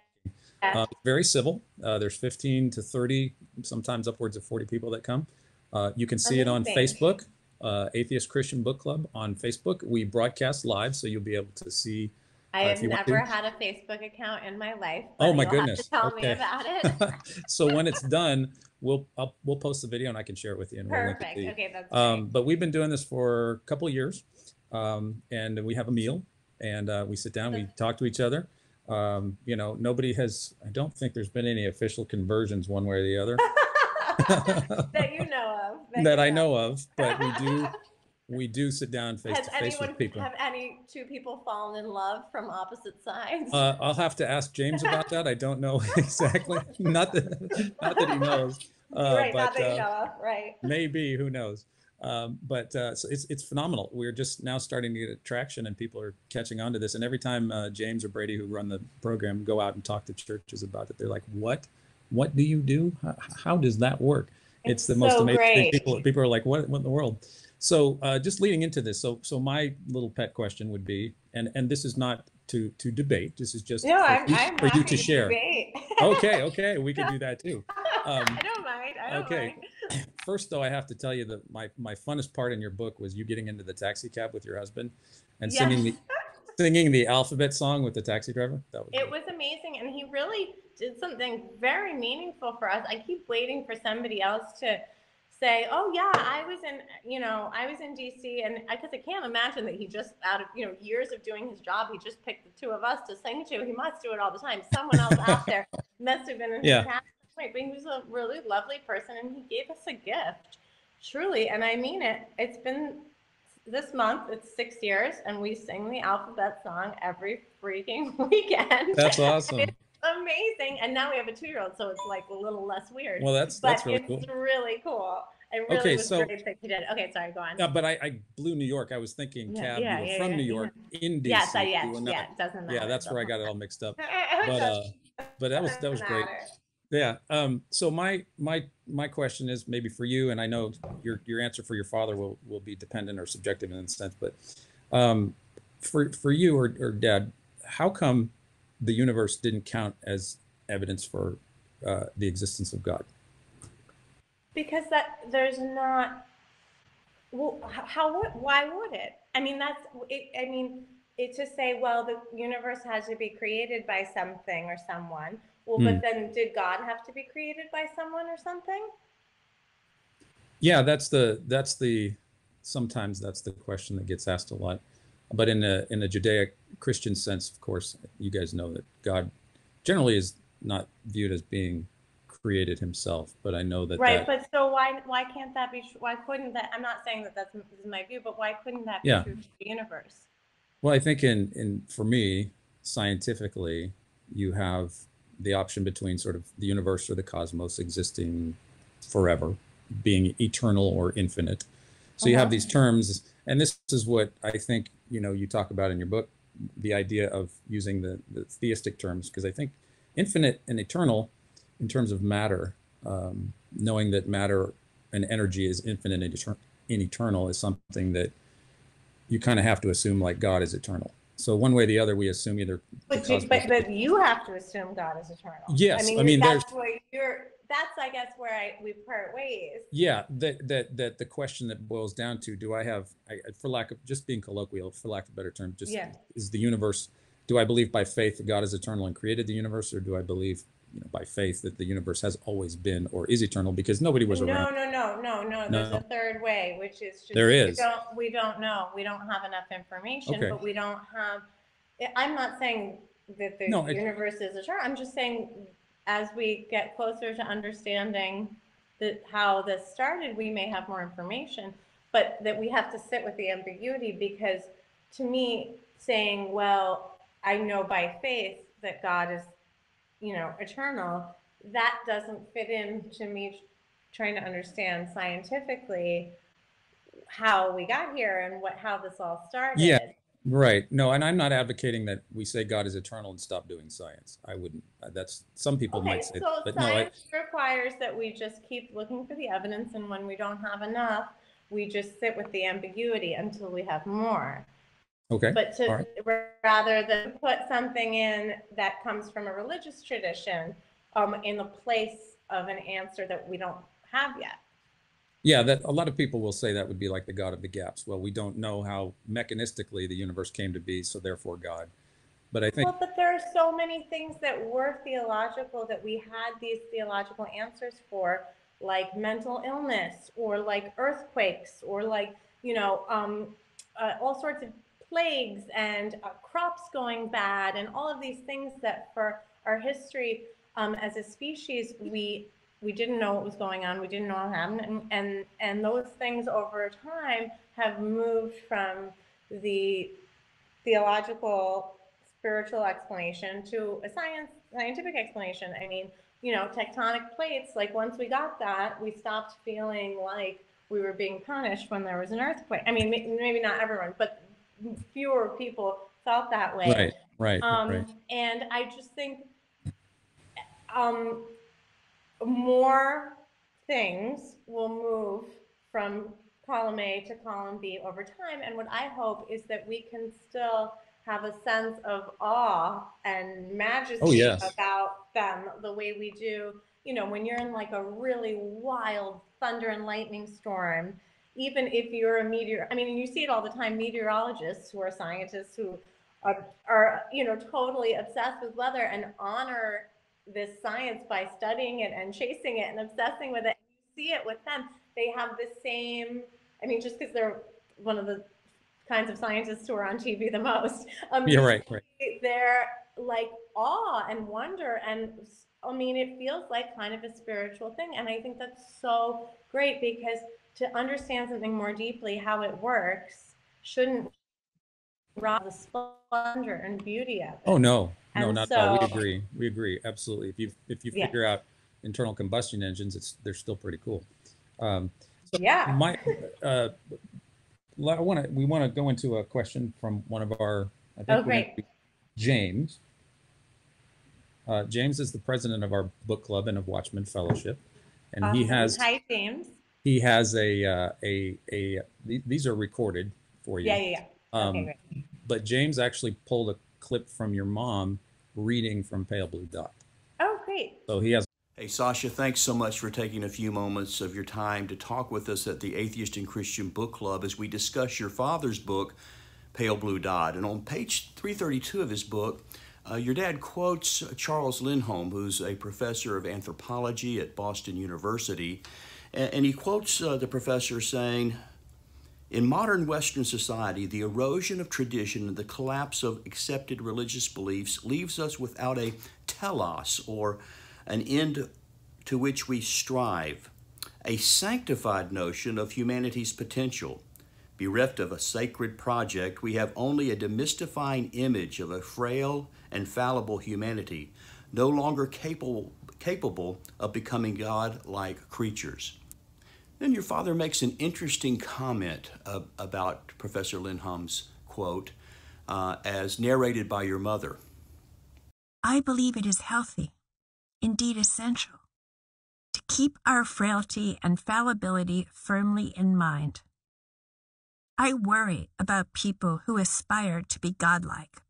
S1: uh, very civil. Uh, there's 15 to 30, sometimes upwards of 40 people that come. Uh, you can see Amazing. it on Facebook, uh, Atheist Christian Book Club on Facebook. We broadcast live, so you'll be able to see
S2: I have never had a Facebook account in my life.
S1: Oh my goodness!
S2: tell okay. me about it.
S1: so when it's done, we'll I'll, we'll post the video and I can share it with you. And
S2: Perfect. We'll okay, that's
S1: um, great. But we've been doing this for a couple years, um, and we have a meal, and uh, we sit down, we talk to each other. Um, you know, nobody has. I don't think there's been any official conversions one way or the other.
S2: that you know of. That,
S1: that I know of, but we do we do sit down face
S2: Has
S1: to face
S2: anyone,
S1: with people.
S2: have any two people fallen in love from opposite sides?
S1: Uh, I'll have to ask James about that. I don't know exactly. not that, not that he knows. Uh,
S2: right,
S1: but
S2: not that you
S1: uh,
S2: know of, right.
S1: maybe who knows. Um, but uh, so it's it's phenomenal. We're just now starting to get traction, and people are catching on to this. And every time uh, James or Brady, who run the program, go out and talk to churches about it, they're like, "What? What do you do? How, how does that work?" It's,
S2: It's
S1: the most
S2: so
S1: amazing thing. People people are like, "What? What in the world?" So uh, just leading into this, so so my little pet question would be, and and this is not to to debate. This is just
S2: No,
S1: for,
S2: I'm,
S1: you,
S2: I'm
S1: for you to share. Okay, okay, we can do that too. Um,
S2: I don't mind. I don't
S1: okay.
S2: mind.
S1: First, though, I have to tell you that my my funnest part in your book was you getting into the taxi cab with your husband and
S2: Yes.
S1: singing the singing the alphabet song with the taxi driver. That was
S2: It
S1: great.
S2: was amazing, and he really did something very meaningful for us. I keep waiting for somebody else to say, "Oh yeah, I was in, you know, I was in DC," and because I, can't imagine that he just out of you know years of doing his job, he just picked the two of us to sing to. He must do it all the time. Someone else out there must have been in
S1: Yeah.
S2: his past. But he was a really lovely person, and he gave us a gift, truly, and I mean it. It's been this month. It's six years, and we sing the alphabet song every freaking weekend.
S1: That's awesome.
S2: Amazing. And now we have a two-year-old, so it's like a little less weird.
S1: Well, that's
S2: but
S1: that's really
S2: it's
S1: cool.
S2: really cool. It really
S1: Okay,
S2: was
S1: so-
S2: great that you did. Okay, sorry, go on.
S1: Yeah, but I, I blew New York. I was thinking
S2: Yeah,
S1: cab.
S2: yeah,
S1: you were
S2: yeah,
S1: from
S2: yeah,
S1: New
S2: yeah.
S1: York in DC.
S2: yes, I, yes,
S1: not-
S2: yeah, doesn't matter.
S1: yeah, that's where I got it all mixed up. But uh, but that was that was great. Yeah. Um, so my my my question is maybe for you, and I know your your answer for your father will will be dependent or subjective in a sense, but um, for for you or, or dad, how come the universe didn't count as evidence for uh, the existence of God?
S2: Because that there's not. Well, how would why would it? I mean, that's it. I mean, it's to say, well, the universe has to be created by something or someone. Well,
S1: Hmm.
S2: but then did God have to be created by someone or something?
S1: Yeah, that's the that's the sometimes that's the question that gets asked a lot. But in a in a Judaic Christian sense, of course, you guys know that God generally is not viewed as being created himself. But I know that
S2: Right,
S1: that,
S2: but so why why can't that be? Why couldn't that? I'm not saying that that's my view, but why couldn't that be
S1: Yeah.
S2: true for the universe?
S1: well, I think in in for me scientifically, you have the option between sort of the universe or the cosmos existing forever, being eternal or infinite. So you have these terms, and this is what I think you know you talk about in your book, the idea of using the, the theistic terms, because I think infinite and eternal, in terms of matter, um, knowing that matter and energy is infinite and etern- and eternal is something that you kind of have to assume like God is eternal. So one way or the other, we assume either.
S2: But you, but, but you have to assume God is eternal.
S1: Yes,
S2: I mean,
S1: I mean,
S2: that's where you're. That's I guess where I we part ways.
S1: Yeah, that that that the question that boils down to: Do I have, I, for lack of just being colloquial, for lack of a better term, just
S2: Yeah.
S1: is the universe? Do I believe by faith that God is eternal and created the universe, or do I believe, you know, by faith that the universe has always been or is eternal because nobody was
S2: no,
S1: around?
S2: no, no, no, no.
S1: No.
S2: There's a third way, which is just
S1: There
S2: We don't, we don't know. We don't have enough information,
S1: Okay.
S2: but we don't have. I'm not saying that the
S1: No,
S2: universe is eternal. I'm just saying, as we get closer to understanding that how this started, we may have more information, but that we have to sit with the ambiguity because, to me, saying, "Well, I know by faith that God is, you know, eternal," that doesn't fit in to me trying to understand scientifically how we got here and what how this all started.
S1: Yeah. Right. No, and I'm not advocating that we say God is eternal and stop doing science. I wouldn't. uh, That's some people
S2: Okay,
S1: might say,
S2: so
S1: but no, I,
S2: science requires that we just keep looking for the evidence, and when we don't have enough, we just sit with the ambiguity until we have more.
S1: okay.
S2: But to
S1: right.
S2: rather than put something in that comes from a religious tradition um, in the place of an answer that we don't have yet.
S1: Yeah, that a lot of people will say that would be like the God of the gaps. Well, we don't know how mechanistically the universe came to be, so therefore God. But I think
S2: Well, but there are so many things that were theological that we had these theological answers for, like mental illness, or like earthquakes, or like you know, um, uh, all sorts of plagues and uh, crops going bad, and all of these things that for our history um, as a species we we didn't know what was going on, we didn't know what happened, and and and those things over time have moved from the theological spiritual explanation to a science scientific explanation. I mean, you know, tectonic plates, like once we got that, we stopped feeling like we were being punished when there was an earthquake. I mean, maybe not everyone, but fewer people felt that way.
S1: Right, right,
S2: Um,
S1: right.
S2: and I just think, um, more things will move from column A to column B over time. And what I hope is that we can still have a sense of awe and majesty
S1: Oh, yes.
S2: about them the way we do, you know, when you're in like a really wild thunder and lightning storm, even if you're a meteor, I mean, you see it all the time, meteorologists who are scientists who are, are you know, totally obsessed with weather and honor this science by studying it and chasing it and obsessing with it. You see it with them. They have the same, I mean, just because they're one of the kinds of scientists who are on TV the most. Um,
S1: You're right, right.
S2: They're like awe and wonder. And I mean, it feels like kind of a spiritual thing. And I think that's so great because to understand something more deeply, how it works, shouldn't rob the splendor and beauty of it.
S1: Oh, no, no,
S2: And
S1: not at all. We
S2: so-
S1: agree. We agree. Absolutely. If you, if you
S2: Yeah.
S1: figure out internal combustion engines, it's, they're still pretty cool. Um,
S2: Yeah.
S1: My, uh, I want to, we want to go into a question from one of our, I think
S2: Oh,
S1: we're gonna
S2: great.
S1: James. Uh, James is the president of our book club and of Watchman Fellowship. And he
S2: Awesome.
S1: has,
S2: Hi, James.
S1: he has a, uh, a, a, th- these are recorded for you.
S2: Yeah, yeah, yeah.
S1: Um,
S2: Okay, great.
S1: but James actually pulled a clip from your mom reading from Pale Blue Dot.
S2: Oh, great.
S1: So he has
S3: Hey, Sasha, thanks so much for taking a few moments of your time to talk with us at the Atheist and Christian Book Club as we discuss your father's book, Pale Blue Dot. And on page 332 of his book, uh, your dad quotes Charles Lindholm, who's a professor of anthropology at Boston University. And, and he quotes uh, the professor saying, in modern Western society, the erosion of tradition and the collapse of accepted religious beliefs leaves us without a telos, or an end to which we strive, a sanctified notion of humanity's potential. Bereft of a sacred project, we have only a demystifying image of a frail and fallible humanity, no longer capable, capable of becoming God like creatures. Then your father makes an interesting comment uh, about Professor Lindholm's quote, uh, as narrated by your mother.
S4: I believe it is healthy, indeed essential, to keep our frailty and fallibility firmly in mind. I worry about people who aspire to be godlike.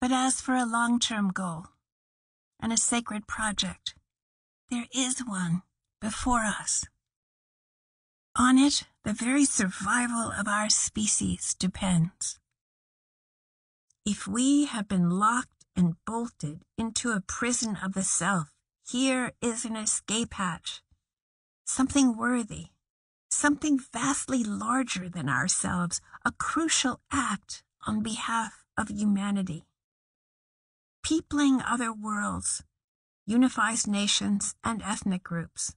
S4: But as for a long term goal and a sacred project, there is one before us. On it, the very survival of our species depends. If we have been locked and bolted into a prison of the self, here is an escape hatch. Something worthy, something vastly larger than ourselves, a crucial act on behalf of humanity. Peopling other worlds unifies nations and ethnic groups,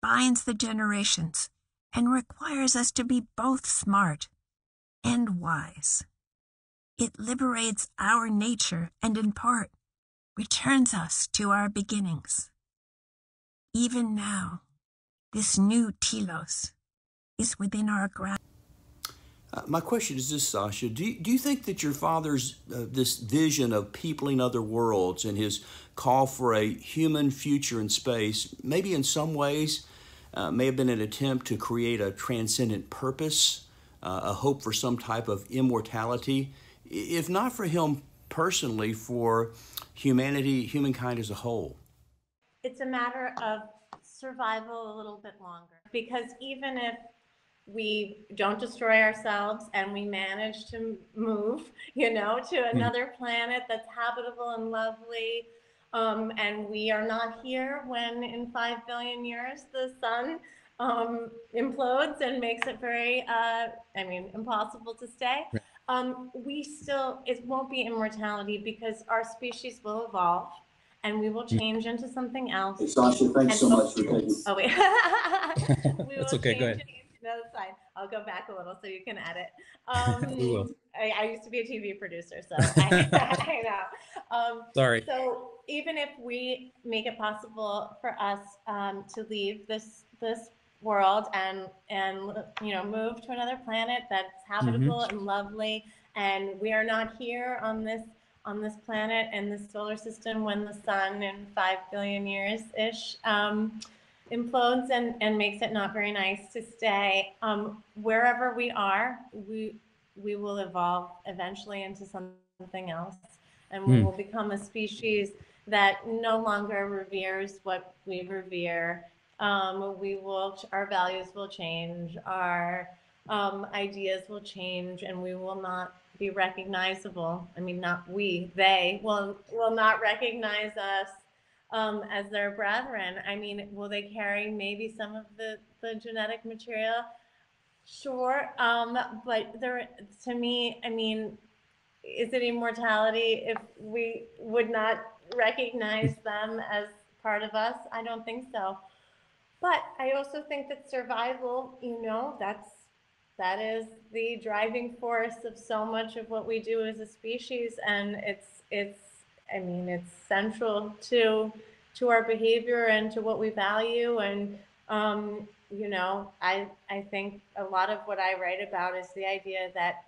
S4: binds the generations, and requires us to be both smart and wise. It liberates our nature and, in part, returns us to our beginnings. Even now, this new telos is within our grasp.
S3: Uh, my question is this, Sasha. Do you, do you think that your father's uh, this vision of peopling other worlds and his call for a human future in space, maybe in some ways, uh, may have been an attempt to create a transcendent purpose, uh, a hope for some type of immortality, if not for him personally, for humanity, humankind as a whole?
S2: It's a matter of survival a little bit longer because even if we don't destroy ourselves and we manage to move, you know, to another planet that's habitable and lovely. Um, and we are not here when in five billion years the sun um, implodes and makes it very, uh, I mean, impossible to stay.
S1: Right.
S2: Um, we still, it won't be immortality because our species will evolve and we will change into something else.
S5: Hey, Sasha, thanks so much for taking.
S2: Oh wait. We
S1: That's
S2: will
S1: okay, go ahead.
S2: into Another side. I'll go back a little so you can edit. Um, I, I used to be a TV producer, so I, I know. Um,
S1: Sorry.
S2: so even if we make it possible for us um, to leave this this world and and you know move to another planet that's habitable and lovely, and we are not here on this on this planet and this solar system when the sun in five billion years ish um, implodes and, and makes it not very nice to stay. Um, wherever we are, we we will evolve eventually into something else, and we
S1: Hmm.
S2: will become a species that no longer reveres what we revere. Um, we will our values will change, our um, ideas will change, and we will not be recognizable. I mean, not we, they will will not recognize us um, as their brethren. I mean, will they carry maybe some of the, the genetic material? Sure. Um, but there, to me, I mean, is it immortality if we would not recognize them as part of us? I don't think so. But I also think that survival, you know, that's that is the driving force of so much of what we do as a species, and it's it's I mean it's central to to our behavior and to what we value, and um, you know I I think a lot of what I write about is the idea that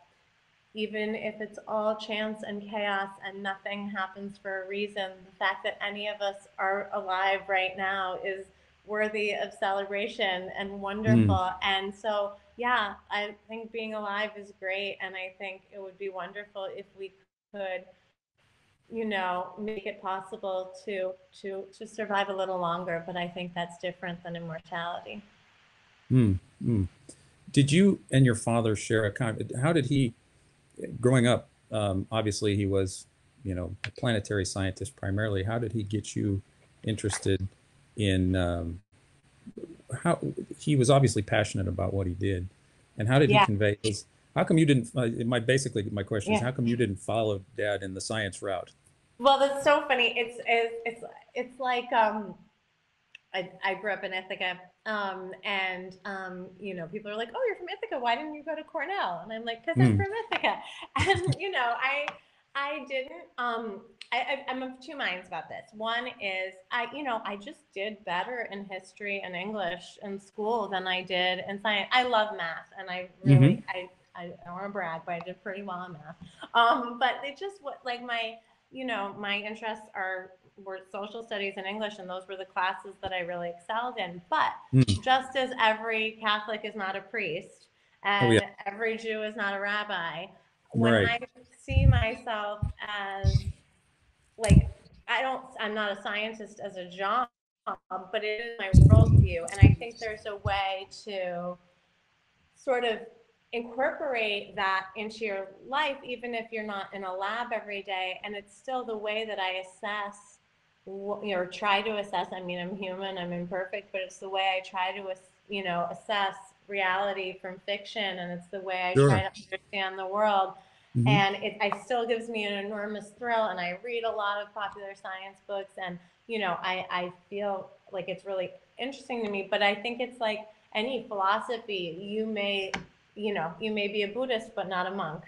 S2: even if it's all chance and chaos and nothing happens for a reason, the fact that any of us are alive right now is worthy of celebration and wonderful. And so, yeah, I think being alive is great. And I think it would be wonderful if we could, you know, make it possible to to to survive a little longer. But I think that's different than immortality.
S1: Mm, mm. Did you and your father share a kind of, how did he, growing up, um, obviously he was, you know, a planetary scientist primarily. How did he get you interested in, um, how, he was obviously passionate about what he did. And how did he convey his, how come you didn't, uh, my, basically my question is, how come you didn't follow dad in the science route?
S2: Well, that's so funny. It's it's it's, it's like um, I, I grew up in Ithaca, um, and um, you know, people are like, "Oh, you're from Ithaca. Why didn't you go to Cornell?" And I'm like, "Cause I'm
S1: Hmm.
S2: from Ithaca." And you know, I I didn't. Um, I, I I'm of two minds about this. One is I, you know, I just did better in history and English in school than I did in science. I love math, and I really I. I don't want to brag, but I did pretty well in math. Um, but it just what like my you know, my interests are were social studies and English, and those were the classes that I really excelled in. But
S1: Mm.
S2: just as every Catholic is not a priest and
S1: Oh, yeah.
S2: every Jew is not a rabbi, when
S1: Right.
S2: I see myself as like I don't I'm not a scientist as a job, but it is my worldview. And I think there's a way to sort of incorporate that into your life, even if you're not in a lab every day. And it's still the way that I assess, you know, or try to assess. I mean, I'm human, I'm imperfect, but it's the way I try to, you know, assess reality from fiction. And it's the way I
S1: Sure.
S2: try to understand the world.
S1: Mhm.
S2: And it, it still gives me an enormous thrill. And I read a lot of popular science books. And, you know, I, I feel like it's really interesting to me. But I think it's like any philosophy, you may you know, you may be a Buddhist, but not a monk.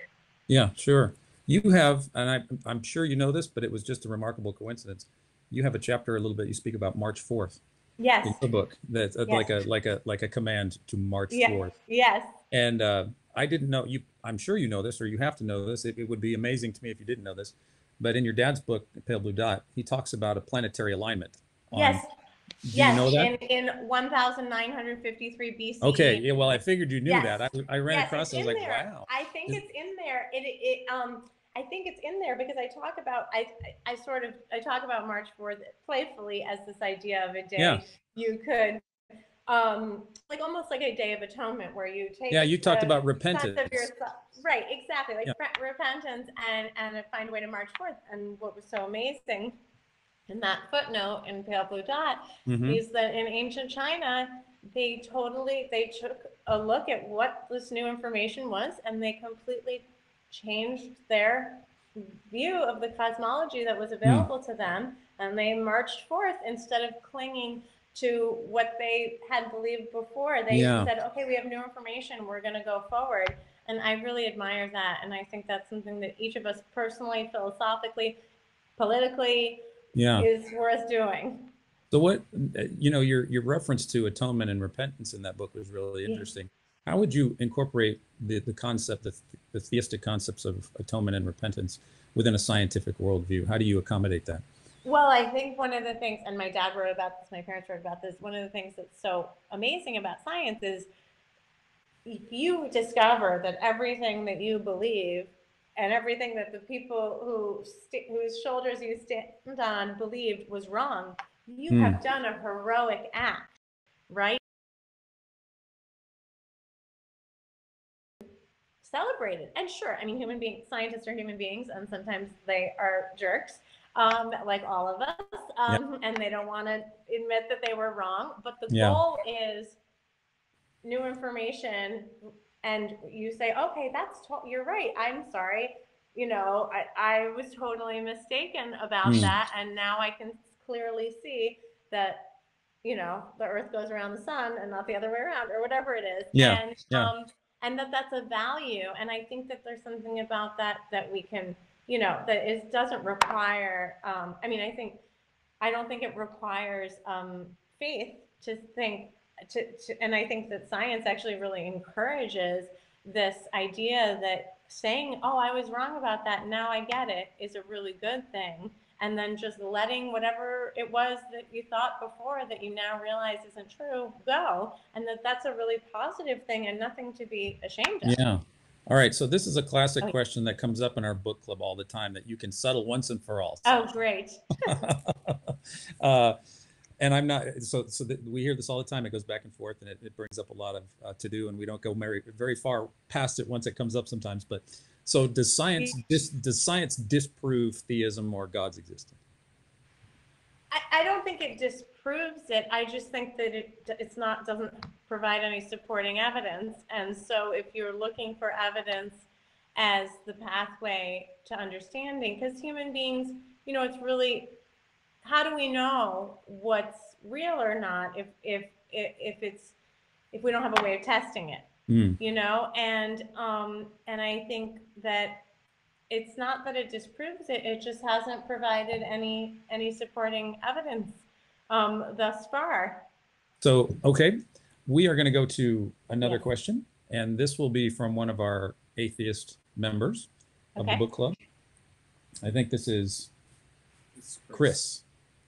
S1: Yeah, sure. You have, and I, I'm sure you know this, but it was just a remarkable coincidence. You have a chapter a little bit. You speak about March 4th
S2: Yes.
S1: in the book. That's uh,
S2: Yes.
S1: like a like a like a command to March
S2: Yeah.
S1: 4th.
S2: Yes.
S1: And uh, I didn't know you. I'm sure you know this, or you have to know this. It, it would be amazing to me if you didn't know this. But in your dad's book, Pale Blue Dot, he talks about a planetary alignment. on-
S2: yes.
S1: Do
S2: yes.
S1: you know that?
S2: In in 1953 BC.
S1: Okay. Yeah. Well, I figured you knew
S2: Yes.
S1: that. I, I ran
S2: yes,
S1: across.
S2: it's
S1: it. I was
S2: in
S1: like,
S2: there.
S1: wow.
S2: I think
S1: Is-
S2: it's in there. It, it um I think it's in there because I talk about I I I sort of I talk about March 4th playfully as this idea of a day
S1: Yeah.
S2: you could um like almost like a day of atonement where you take
S1: Yeah. You talked
S2: the
S1: about
S2: sense
S1: repentance.
S2: of yourself. Right, exactly. Like
S1: Yeah.
S2: re- repentance and and find a way to march forth. And what was so amazing in that footnote in Pale Blue Dot
S1: Mhm.
S2: is that in ancient China, they totally they took a look at what this new information was and they completely changed their view of the cosmology that was available to them and they marched forth instead of clinging to what they had believed before. They
S1: Yeah.
S2: said, okay, we have new information, we're going to go forward. And I really admire that. And I think that's something that each of us personally, philosophically, politically
S1: Yeah.
S2: is worth doing.
S1: So what you know your your reference to atonement and repentance in that book was really
S2: Yeah.
S1: interesting. How would you incorporate the the concept the, the theistic concepts of atonement and repentance within a scientific worldview? How do you accommodate that?
S2: Well, I think one of the things, and my dad wrote about this, my parents wrote about this, one of the things that's so amazing about science is if you discover that everything that you believe and everything that the people who st- whose shoulders you stand on believed was wrong, you
S1: Hmm.
S2: have done a heroic act, right? Celebrated. And sure, I mean, human beings, scientists are human beings, and sometimes they are jerks um, like all of us, um, and they don't want to admit that they were wrong. But the
S1: Yeah.
S2: goal is new information, and you say, okay, that's you're right. I'm sorry. You know, I, I was totally mistaken about
S1: Hmm.
S2: that, and now I can clearly see that you know the Earth goes around the sun and not the other way around, or whatever it is.
S1: Yeah,
S2: And,
S1: yeah.
S2: Um, and that that's a value, and I think that there's something about that that we can you know, that it doesn't require, um, I mean, I think, I don't think it requires um, faith to think, to, to, and I think that science actually really encourages this idea that saying, oh, I was wrong about that, now I get it, is a really good thing. And then just letting whatever it was that you thought before that you now realize isn't true go. And that that's a really positive thing and nothing to be ashamed of.
S1: Yeah. All right. So this is a classic
S2: Okay.
S1: question that comes up in our book club all the time that you can settle once and for all.
S2: Oh, great.
S1: uh, and I'm not so so that we hear this all the time. It goes back and forth, and it, it brings up a lot of uh, to do, and we don't go very very far past it once it comes up sometimes. But so does science dis, does science disprove theism or God's existence?
S2: I, I don't think it disproves it. I just think that it it's not doesn't provide any supporting evidence. And so if you're looking for evidence as the pathway to understanding, because human beings, you know, it's really how do we know what's real or not if if if, it's if we don't have a way of testing it
S1: Hmm.
S2: you know and um and i think that it's not that it disproves it it just hasn't provided any any supporting evidence um thus far
S1: So okay, we are going to go to another
S2: Yes.
S1: question, and this will be from one of our atheist members of the book club. I think this is Chris.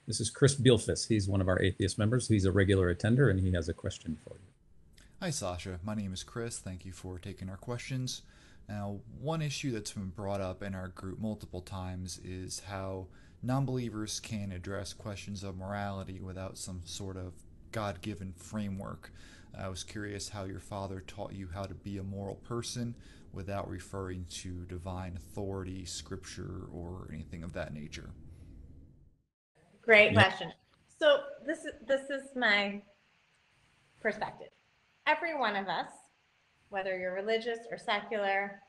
S1: This is Chris Bielfis. He's one of our atheist members. He's a regular attender, and he has a question for you.
S5: Hi, Sasha. My name is Chris. Thank you for taking our questions. Now, one issue that's been brought up in our group multiple times is how non believers can address questions of morality without some sort of God given framework. I was curious how your father taught you how to be a moral person without referring to divine authority, scripture, or anything of that nature.
S2: Great
S1: Yeah.
S2: question so this is this is my perspective every one of us whether you're religious or secular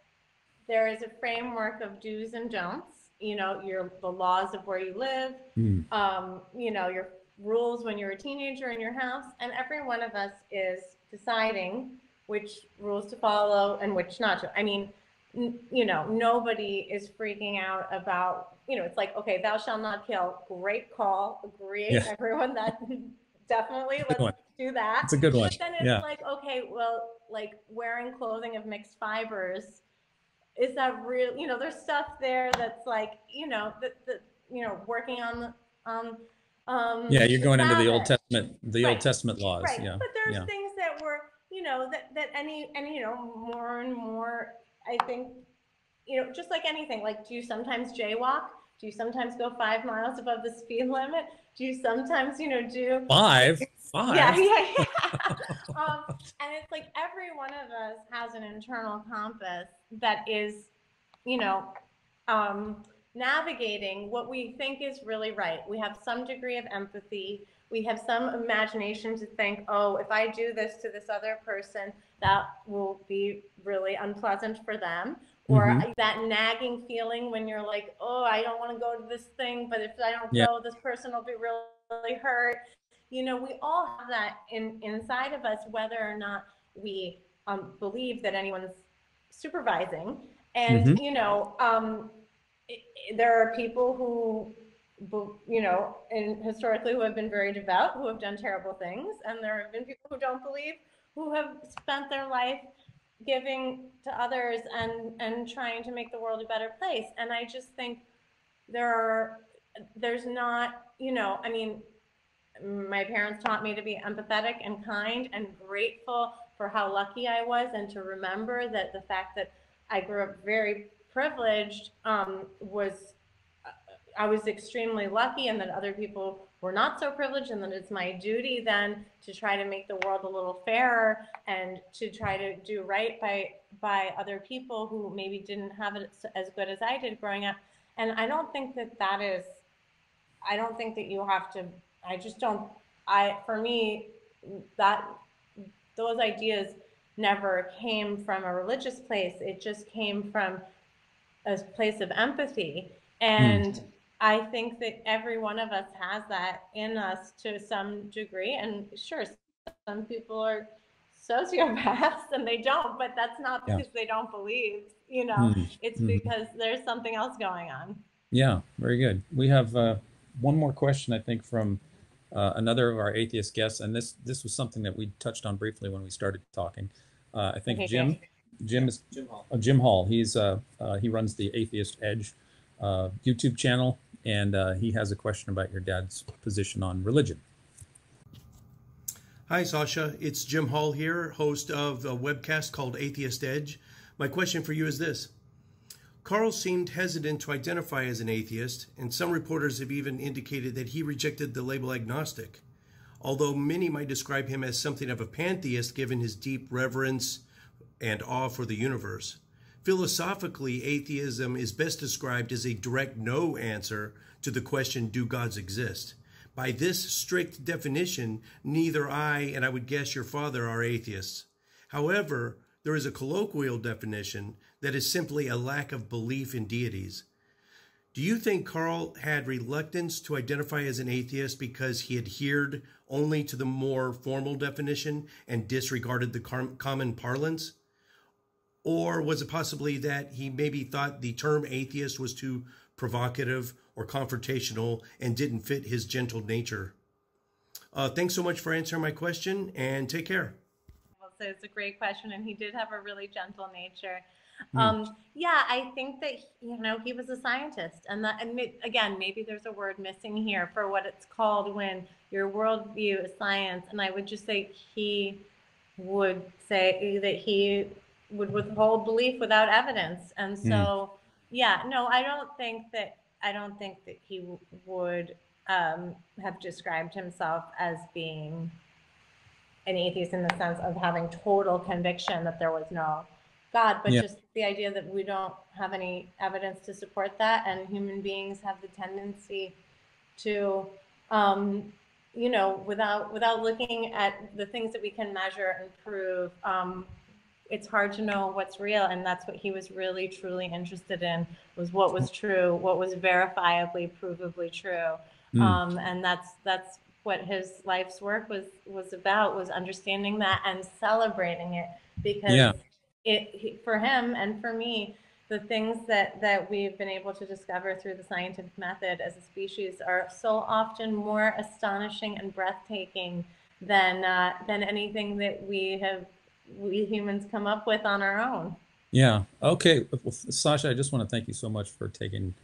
S2: there is a framework of do's and don'ts you know your the laws of where you live
S1: Hmm.
S2: um, you know, your rules when you're a teenager in your house, and every one of us is deciding which rules to follow and which not to. I mean, n- you know, nobody is freaking out about, you know, it's like, okay, thou shalt not kill. Great call. Agree,
S1: Yeah.
S2: everyone. That definitely let's do that.
S1: It's a good one.
S2: But then it's
S1: Yeah.
S2: like, okay, well, like wearing clothing of mixed fibers, is that real? You know, there's stuff there that's like, you know, that, that you know, working on the, um, um.
S1: Yeah, you're going into the Old Testament, the Old Testament laws.
S2: Right,
S1: Yeah.
S2: but there's
S1: yeah.
S2: things that were, you know, that, that any, and, you know, more and more, I think, you know, just like anything, like, do you sometimes jaywalk? Do you sometimes go five miles above the speed limit? Do you sometimes, you know, do
S1: Five. Five.
S2: yeah, yeah, yeah. um, and it's like every one of us has an internal compass that is, you know, um, navigating what we think is really right. We have some degree of empathy. We have some imagination to think, oh, if I do this to this other person, that will be really unpleasant for them. Or
S1: Mhm.
S2: that nagging feeling when you're like, oh, I don't want to go to this thing, but if I don't
S1: Yeah.
S2: go, this person will be really, really hurt you know, we all have that in inside of us, whether or not we um, believe that anyone's supervising. And
S1: Mhm.
S2: you know, um, i- i- there are people who, you know, and historically who have been very devout, who have done terrible things, and there have been people who don't believe, who have spent their life giving to others and and trying to make the world a better place. And I just think there are there's not, you know, I mean, my parents taught me to be empathetic and kind and grateful for how lucky I was and to remember that the fact that I grew up very privileged um, was I was extremely lucky and that other people were not so privileged and that it's my duty then to try to make the world a little fairer and to try to do right by by other people who maybe didn't have it as good as I did growing up. And I don't think that that is I don't think that you have to I just don't I for me that those ideas never came from a religious place. It just came from a place of empathy. Hmm. And I think that every one of us has that in us to some degree and sure some people are sociopaths and they don't but that's not
S1: Yeah.
S2: because they don't believe you know
S1: Hmm.
S2: it's
S1: Mhm.
S2: because there's something else going on
S1: Yeah, very good. We have uh, one more question, I think, from uh, another of our atheist guests, and this this was something that we touched on briefly when we started talking. Uh, I think
S2: Okay,
S1: Jim,
S2: great.
S1: Jim is Jim Hall. Uh, Jim Hall. He's uh, uh, he runs the Atheist Edge uh, YouTube channel, and uh, he has a question about your dad's position on religion.
S6: Hi, Sasha. It's Jim Hall here, host of a webcast called Atheist Edge. My question for you is this Carl seemed hesitant to identify as an atheist, and some reporters have even indicated that he rejected the label agnostic. Although many might describe him as something of a pantheist given his deep reverence and awe for the universe. Philosophically, atheism is best described as a direct no answer to the question Do gods exist? By this strict definition, neither I and I would guess your father are atheists. However, there is a colloquial definition that is simply a lack of belief in deities. Do you think Carl had reluctance to identify as an atheist because he adhered only to the more formal definition and disregarded the common parlance? Or was it possibly that he maybe thought the term atheist was too provocative or confrontational and didn't fit his gentle nature? Uh, thanks so much for answering my question and take care.
S2: Well, so it's a great question, and he did have a really gentle nature.
S1: Hmm.
S2: Um, yeah, I think that you know he was a scientist, and that and again maybe there's a word missing here for what it's called when your worldview is science, and I would just say he would say that he would withhold belief without evidence, and so yeah, no, I don't think that I don't think that he w- would um, have described himself as being an atheist in the sense of having total conviction that there was no God, but
S1: Yeah.
S2: just the idea that we don't have any evidence to support that, and human beings have the tendency to, um, you know, without without looking at the things that we can measure and prove, um, it's hard to know what's real, and that's what he was really truly interested in was what was true, what was verifiably, provably true,
S1: Mm.
S2: um, and that's that's what his life's work was was about was understanding that and celebrating it because
S1: Yeah.
S2: it he- for him and for me the things that that we've been able to discover through the scientific method as a species are so often more astonishing and breathtaking than uh, than anything that we have we humans come up with on our own
S1: Yeah. Okay. Well, Sasha, I just want to thank you so much for taking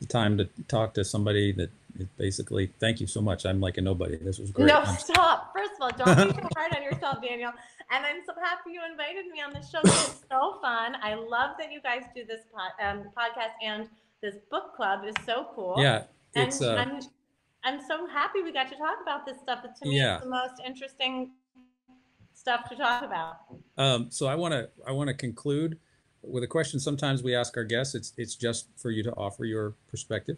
S1: the time to talk to somebody that basically, thank you so much. I'm like a nobody. This was great.
S2: No,
S1: I'm-
S2: stop. First of all, don't be so hard on yourself, Daniel. And I'm so happy you invited me on this show. Is so fun. I love that you guys do this pod, um, podcast and this book club is so cool.
S1: yeah.
S2: And
S1: It's, uh,
S2: I'm, I'm so happy we got to talk about this stuff. To me,
S1: Yeah.
S2: it's the most interesting stuff to talk about.
S1: Um, so I want to I want to conclude with a question. Sometimes we ask our guests. It's it's just for you to offer your perspective.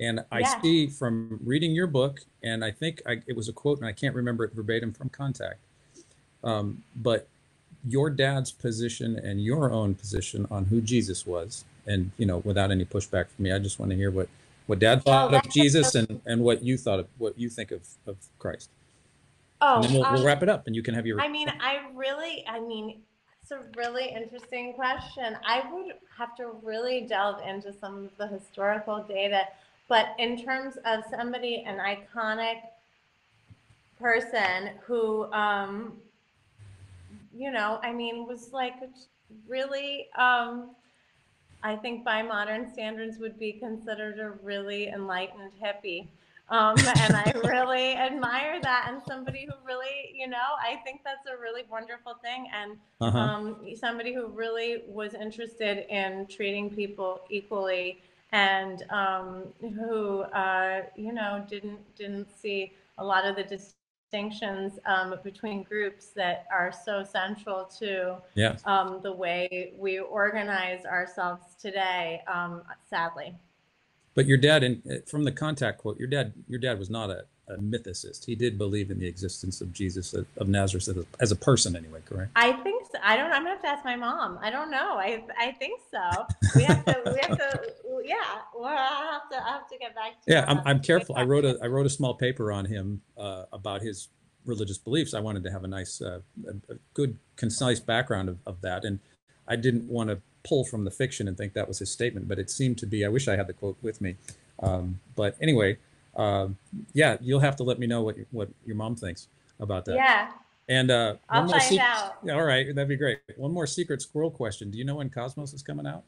S1: And I
S2: Yeah.
S1: see from reading your book, and I think I, it was a quote, and I can't remember it verbatim from Contact. Um, but your dad's position and your own position on who Jesus was, and you know, without any pushback from me, I just want to hear what what Dad thought of
S2: that's-
S1: Jesus and and what you thought of what you think of of Christ.
S2: Oh,
S1: and then we'll,
S2: um,
S1: we'll wrap it up, and you can have your.
S2: I mean, I really, I mean, it's a really interesting question. I would have to really delve into some of the historical data, but in terms of somebody, an iconic person who, um, you know, I mean, was like really, um, I think by modern standards would be considered a really enlightened hippie. Um, and I really admire that. And somebody who really, you know, I think that's a really wonderful thing. And
S1: Uh-huh.
S2: um, somebody who really was interested in treating people equally and um, who, uh, you know, didn't didn't see a lot of the distinctions um, between groups that are so central to
S1: yeah.
S2: um, the way we organize ourselves today, um, sadly.
S1: But your dad, in uh, from the contact quote, your dad, your dad was not a, a mythicist. He did believe in the existence of Jesus of, Nazareth as a, as a person, anyway. Correct?
S2: I think so. I don't. I'm gonna have to ask my mom. I don't know. I I think so. We have to. we have to. Yeah. Well, I'll have to. I have to get back to.
S1: Yeah, I'm, I'm careful. I wrote a I wrote a small paper on him uh, about his religious beliefs. I wanted to have a nice, uh, a, a good, concise background of, of that, and I didn't want to pull from the fiction and think that was his statement, but it seemed to be. I wish I had the quote with me, um, but anyway, um, yeah, you'll have to let me know what your- what your mom thinks about that.
S2: Yeah.
S1: And uh,
S2: I'll find out.
S1: Yeah, all right, that'd be great. One more secret squirrel question. Do you know when Cosmos is coming out?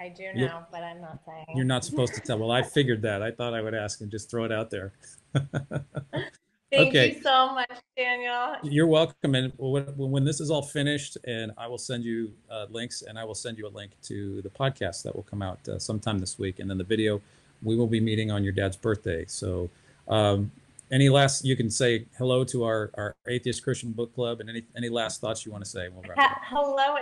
S2: I do know, but I'm not saying.
S1: You're not supposed to tell. Well, I figured that. I thought I would ask and just throw it out there.
S2: Thank
S1: okay.
S2: you so much, Daniel.
S1: You're welcome. And when, when this is all finished, and I will send you uh, links, and I will send you a link to the podcast that will come out uh, sometime this week, and then the video. We will be meeting on your dad's birthday. So, um, any last? You can say hello to our our Atheist Christian Book Club, and any any last thoughts you want to say. We'll wrap it up.
S2: Hello,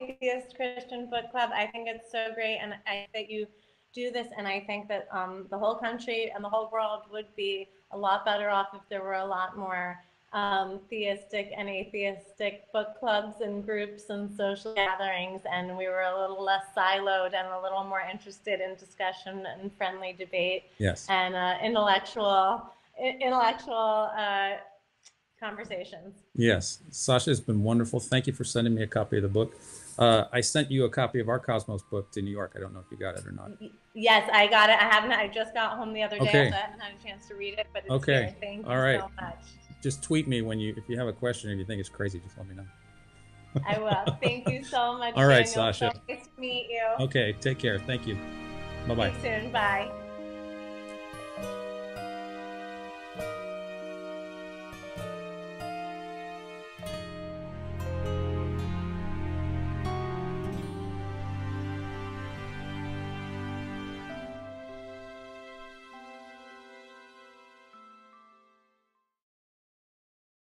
S2: Atheist Christian Book Club. I think it's so great, and I that you do this, and I think that um, the whole country and the whole world would be a lot better off if there were a lot more um, theistic and atheistic book clubs and groups and social gatherings, and we were a little less siloed and a little more interested in discussion and friendly debate
S1: Yes.
S2: and uh, intellectual intellectual uh, conversations.
S1: Yes, Sasha, it's been wonderful. Thank you for sending me a copy of the book. Uh, I sent you a copy of our Cosmos book to New York. I don't know if you got it or not.
S2: Yes, I got it. I haven't. I just got home the other day,
S1: Okay.
S2: so I haven't had a chance to read it. But it's
S1: Okay.
S2: here. Thank you
S1: All right.
S2: so much.
S1: Just tweet me when you if you have a question or you think it's crazy. Just let me know.
S2: I will. Thank you so much.
S1: All right,
S2: Daniel.
S1: Sasha.
S2: So nice to meet you.
S1: Okay, take care. Thank you. Bye bye.
S2: See you soon. Bye.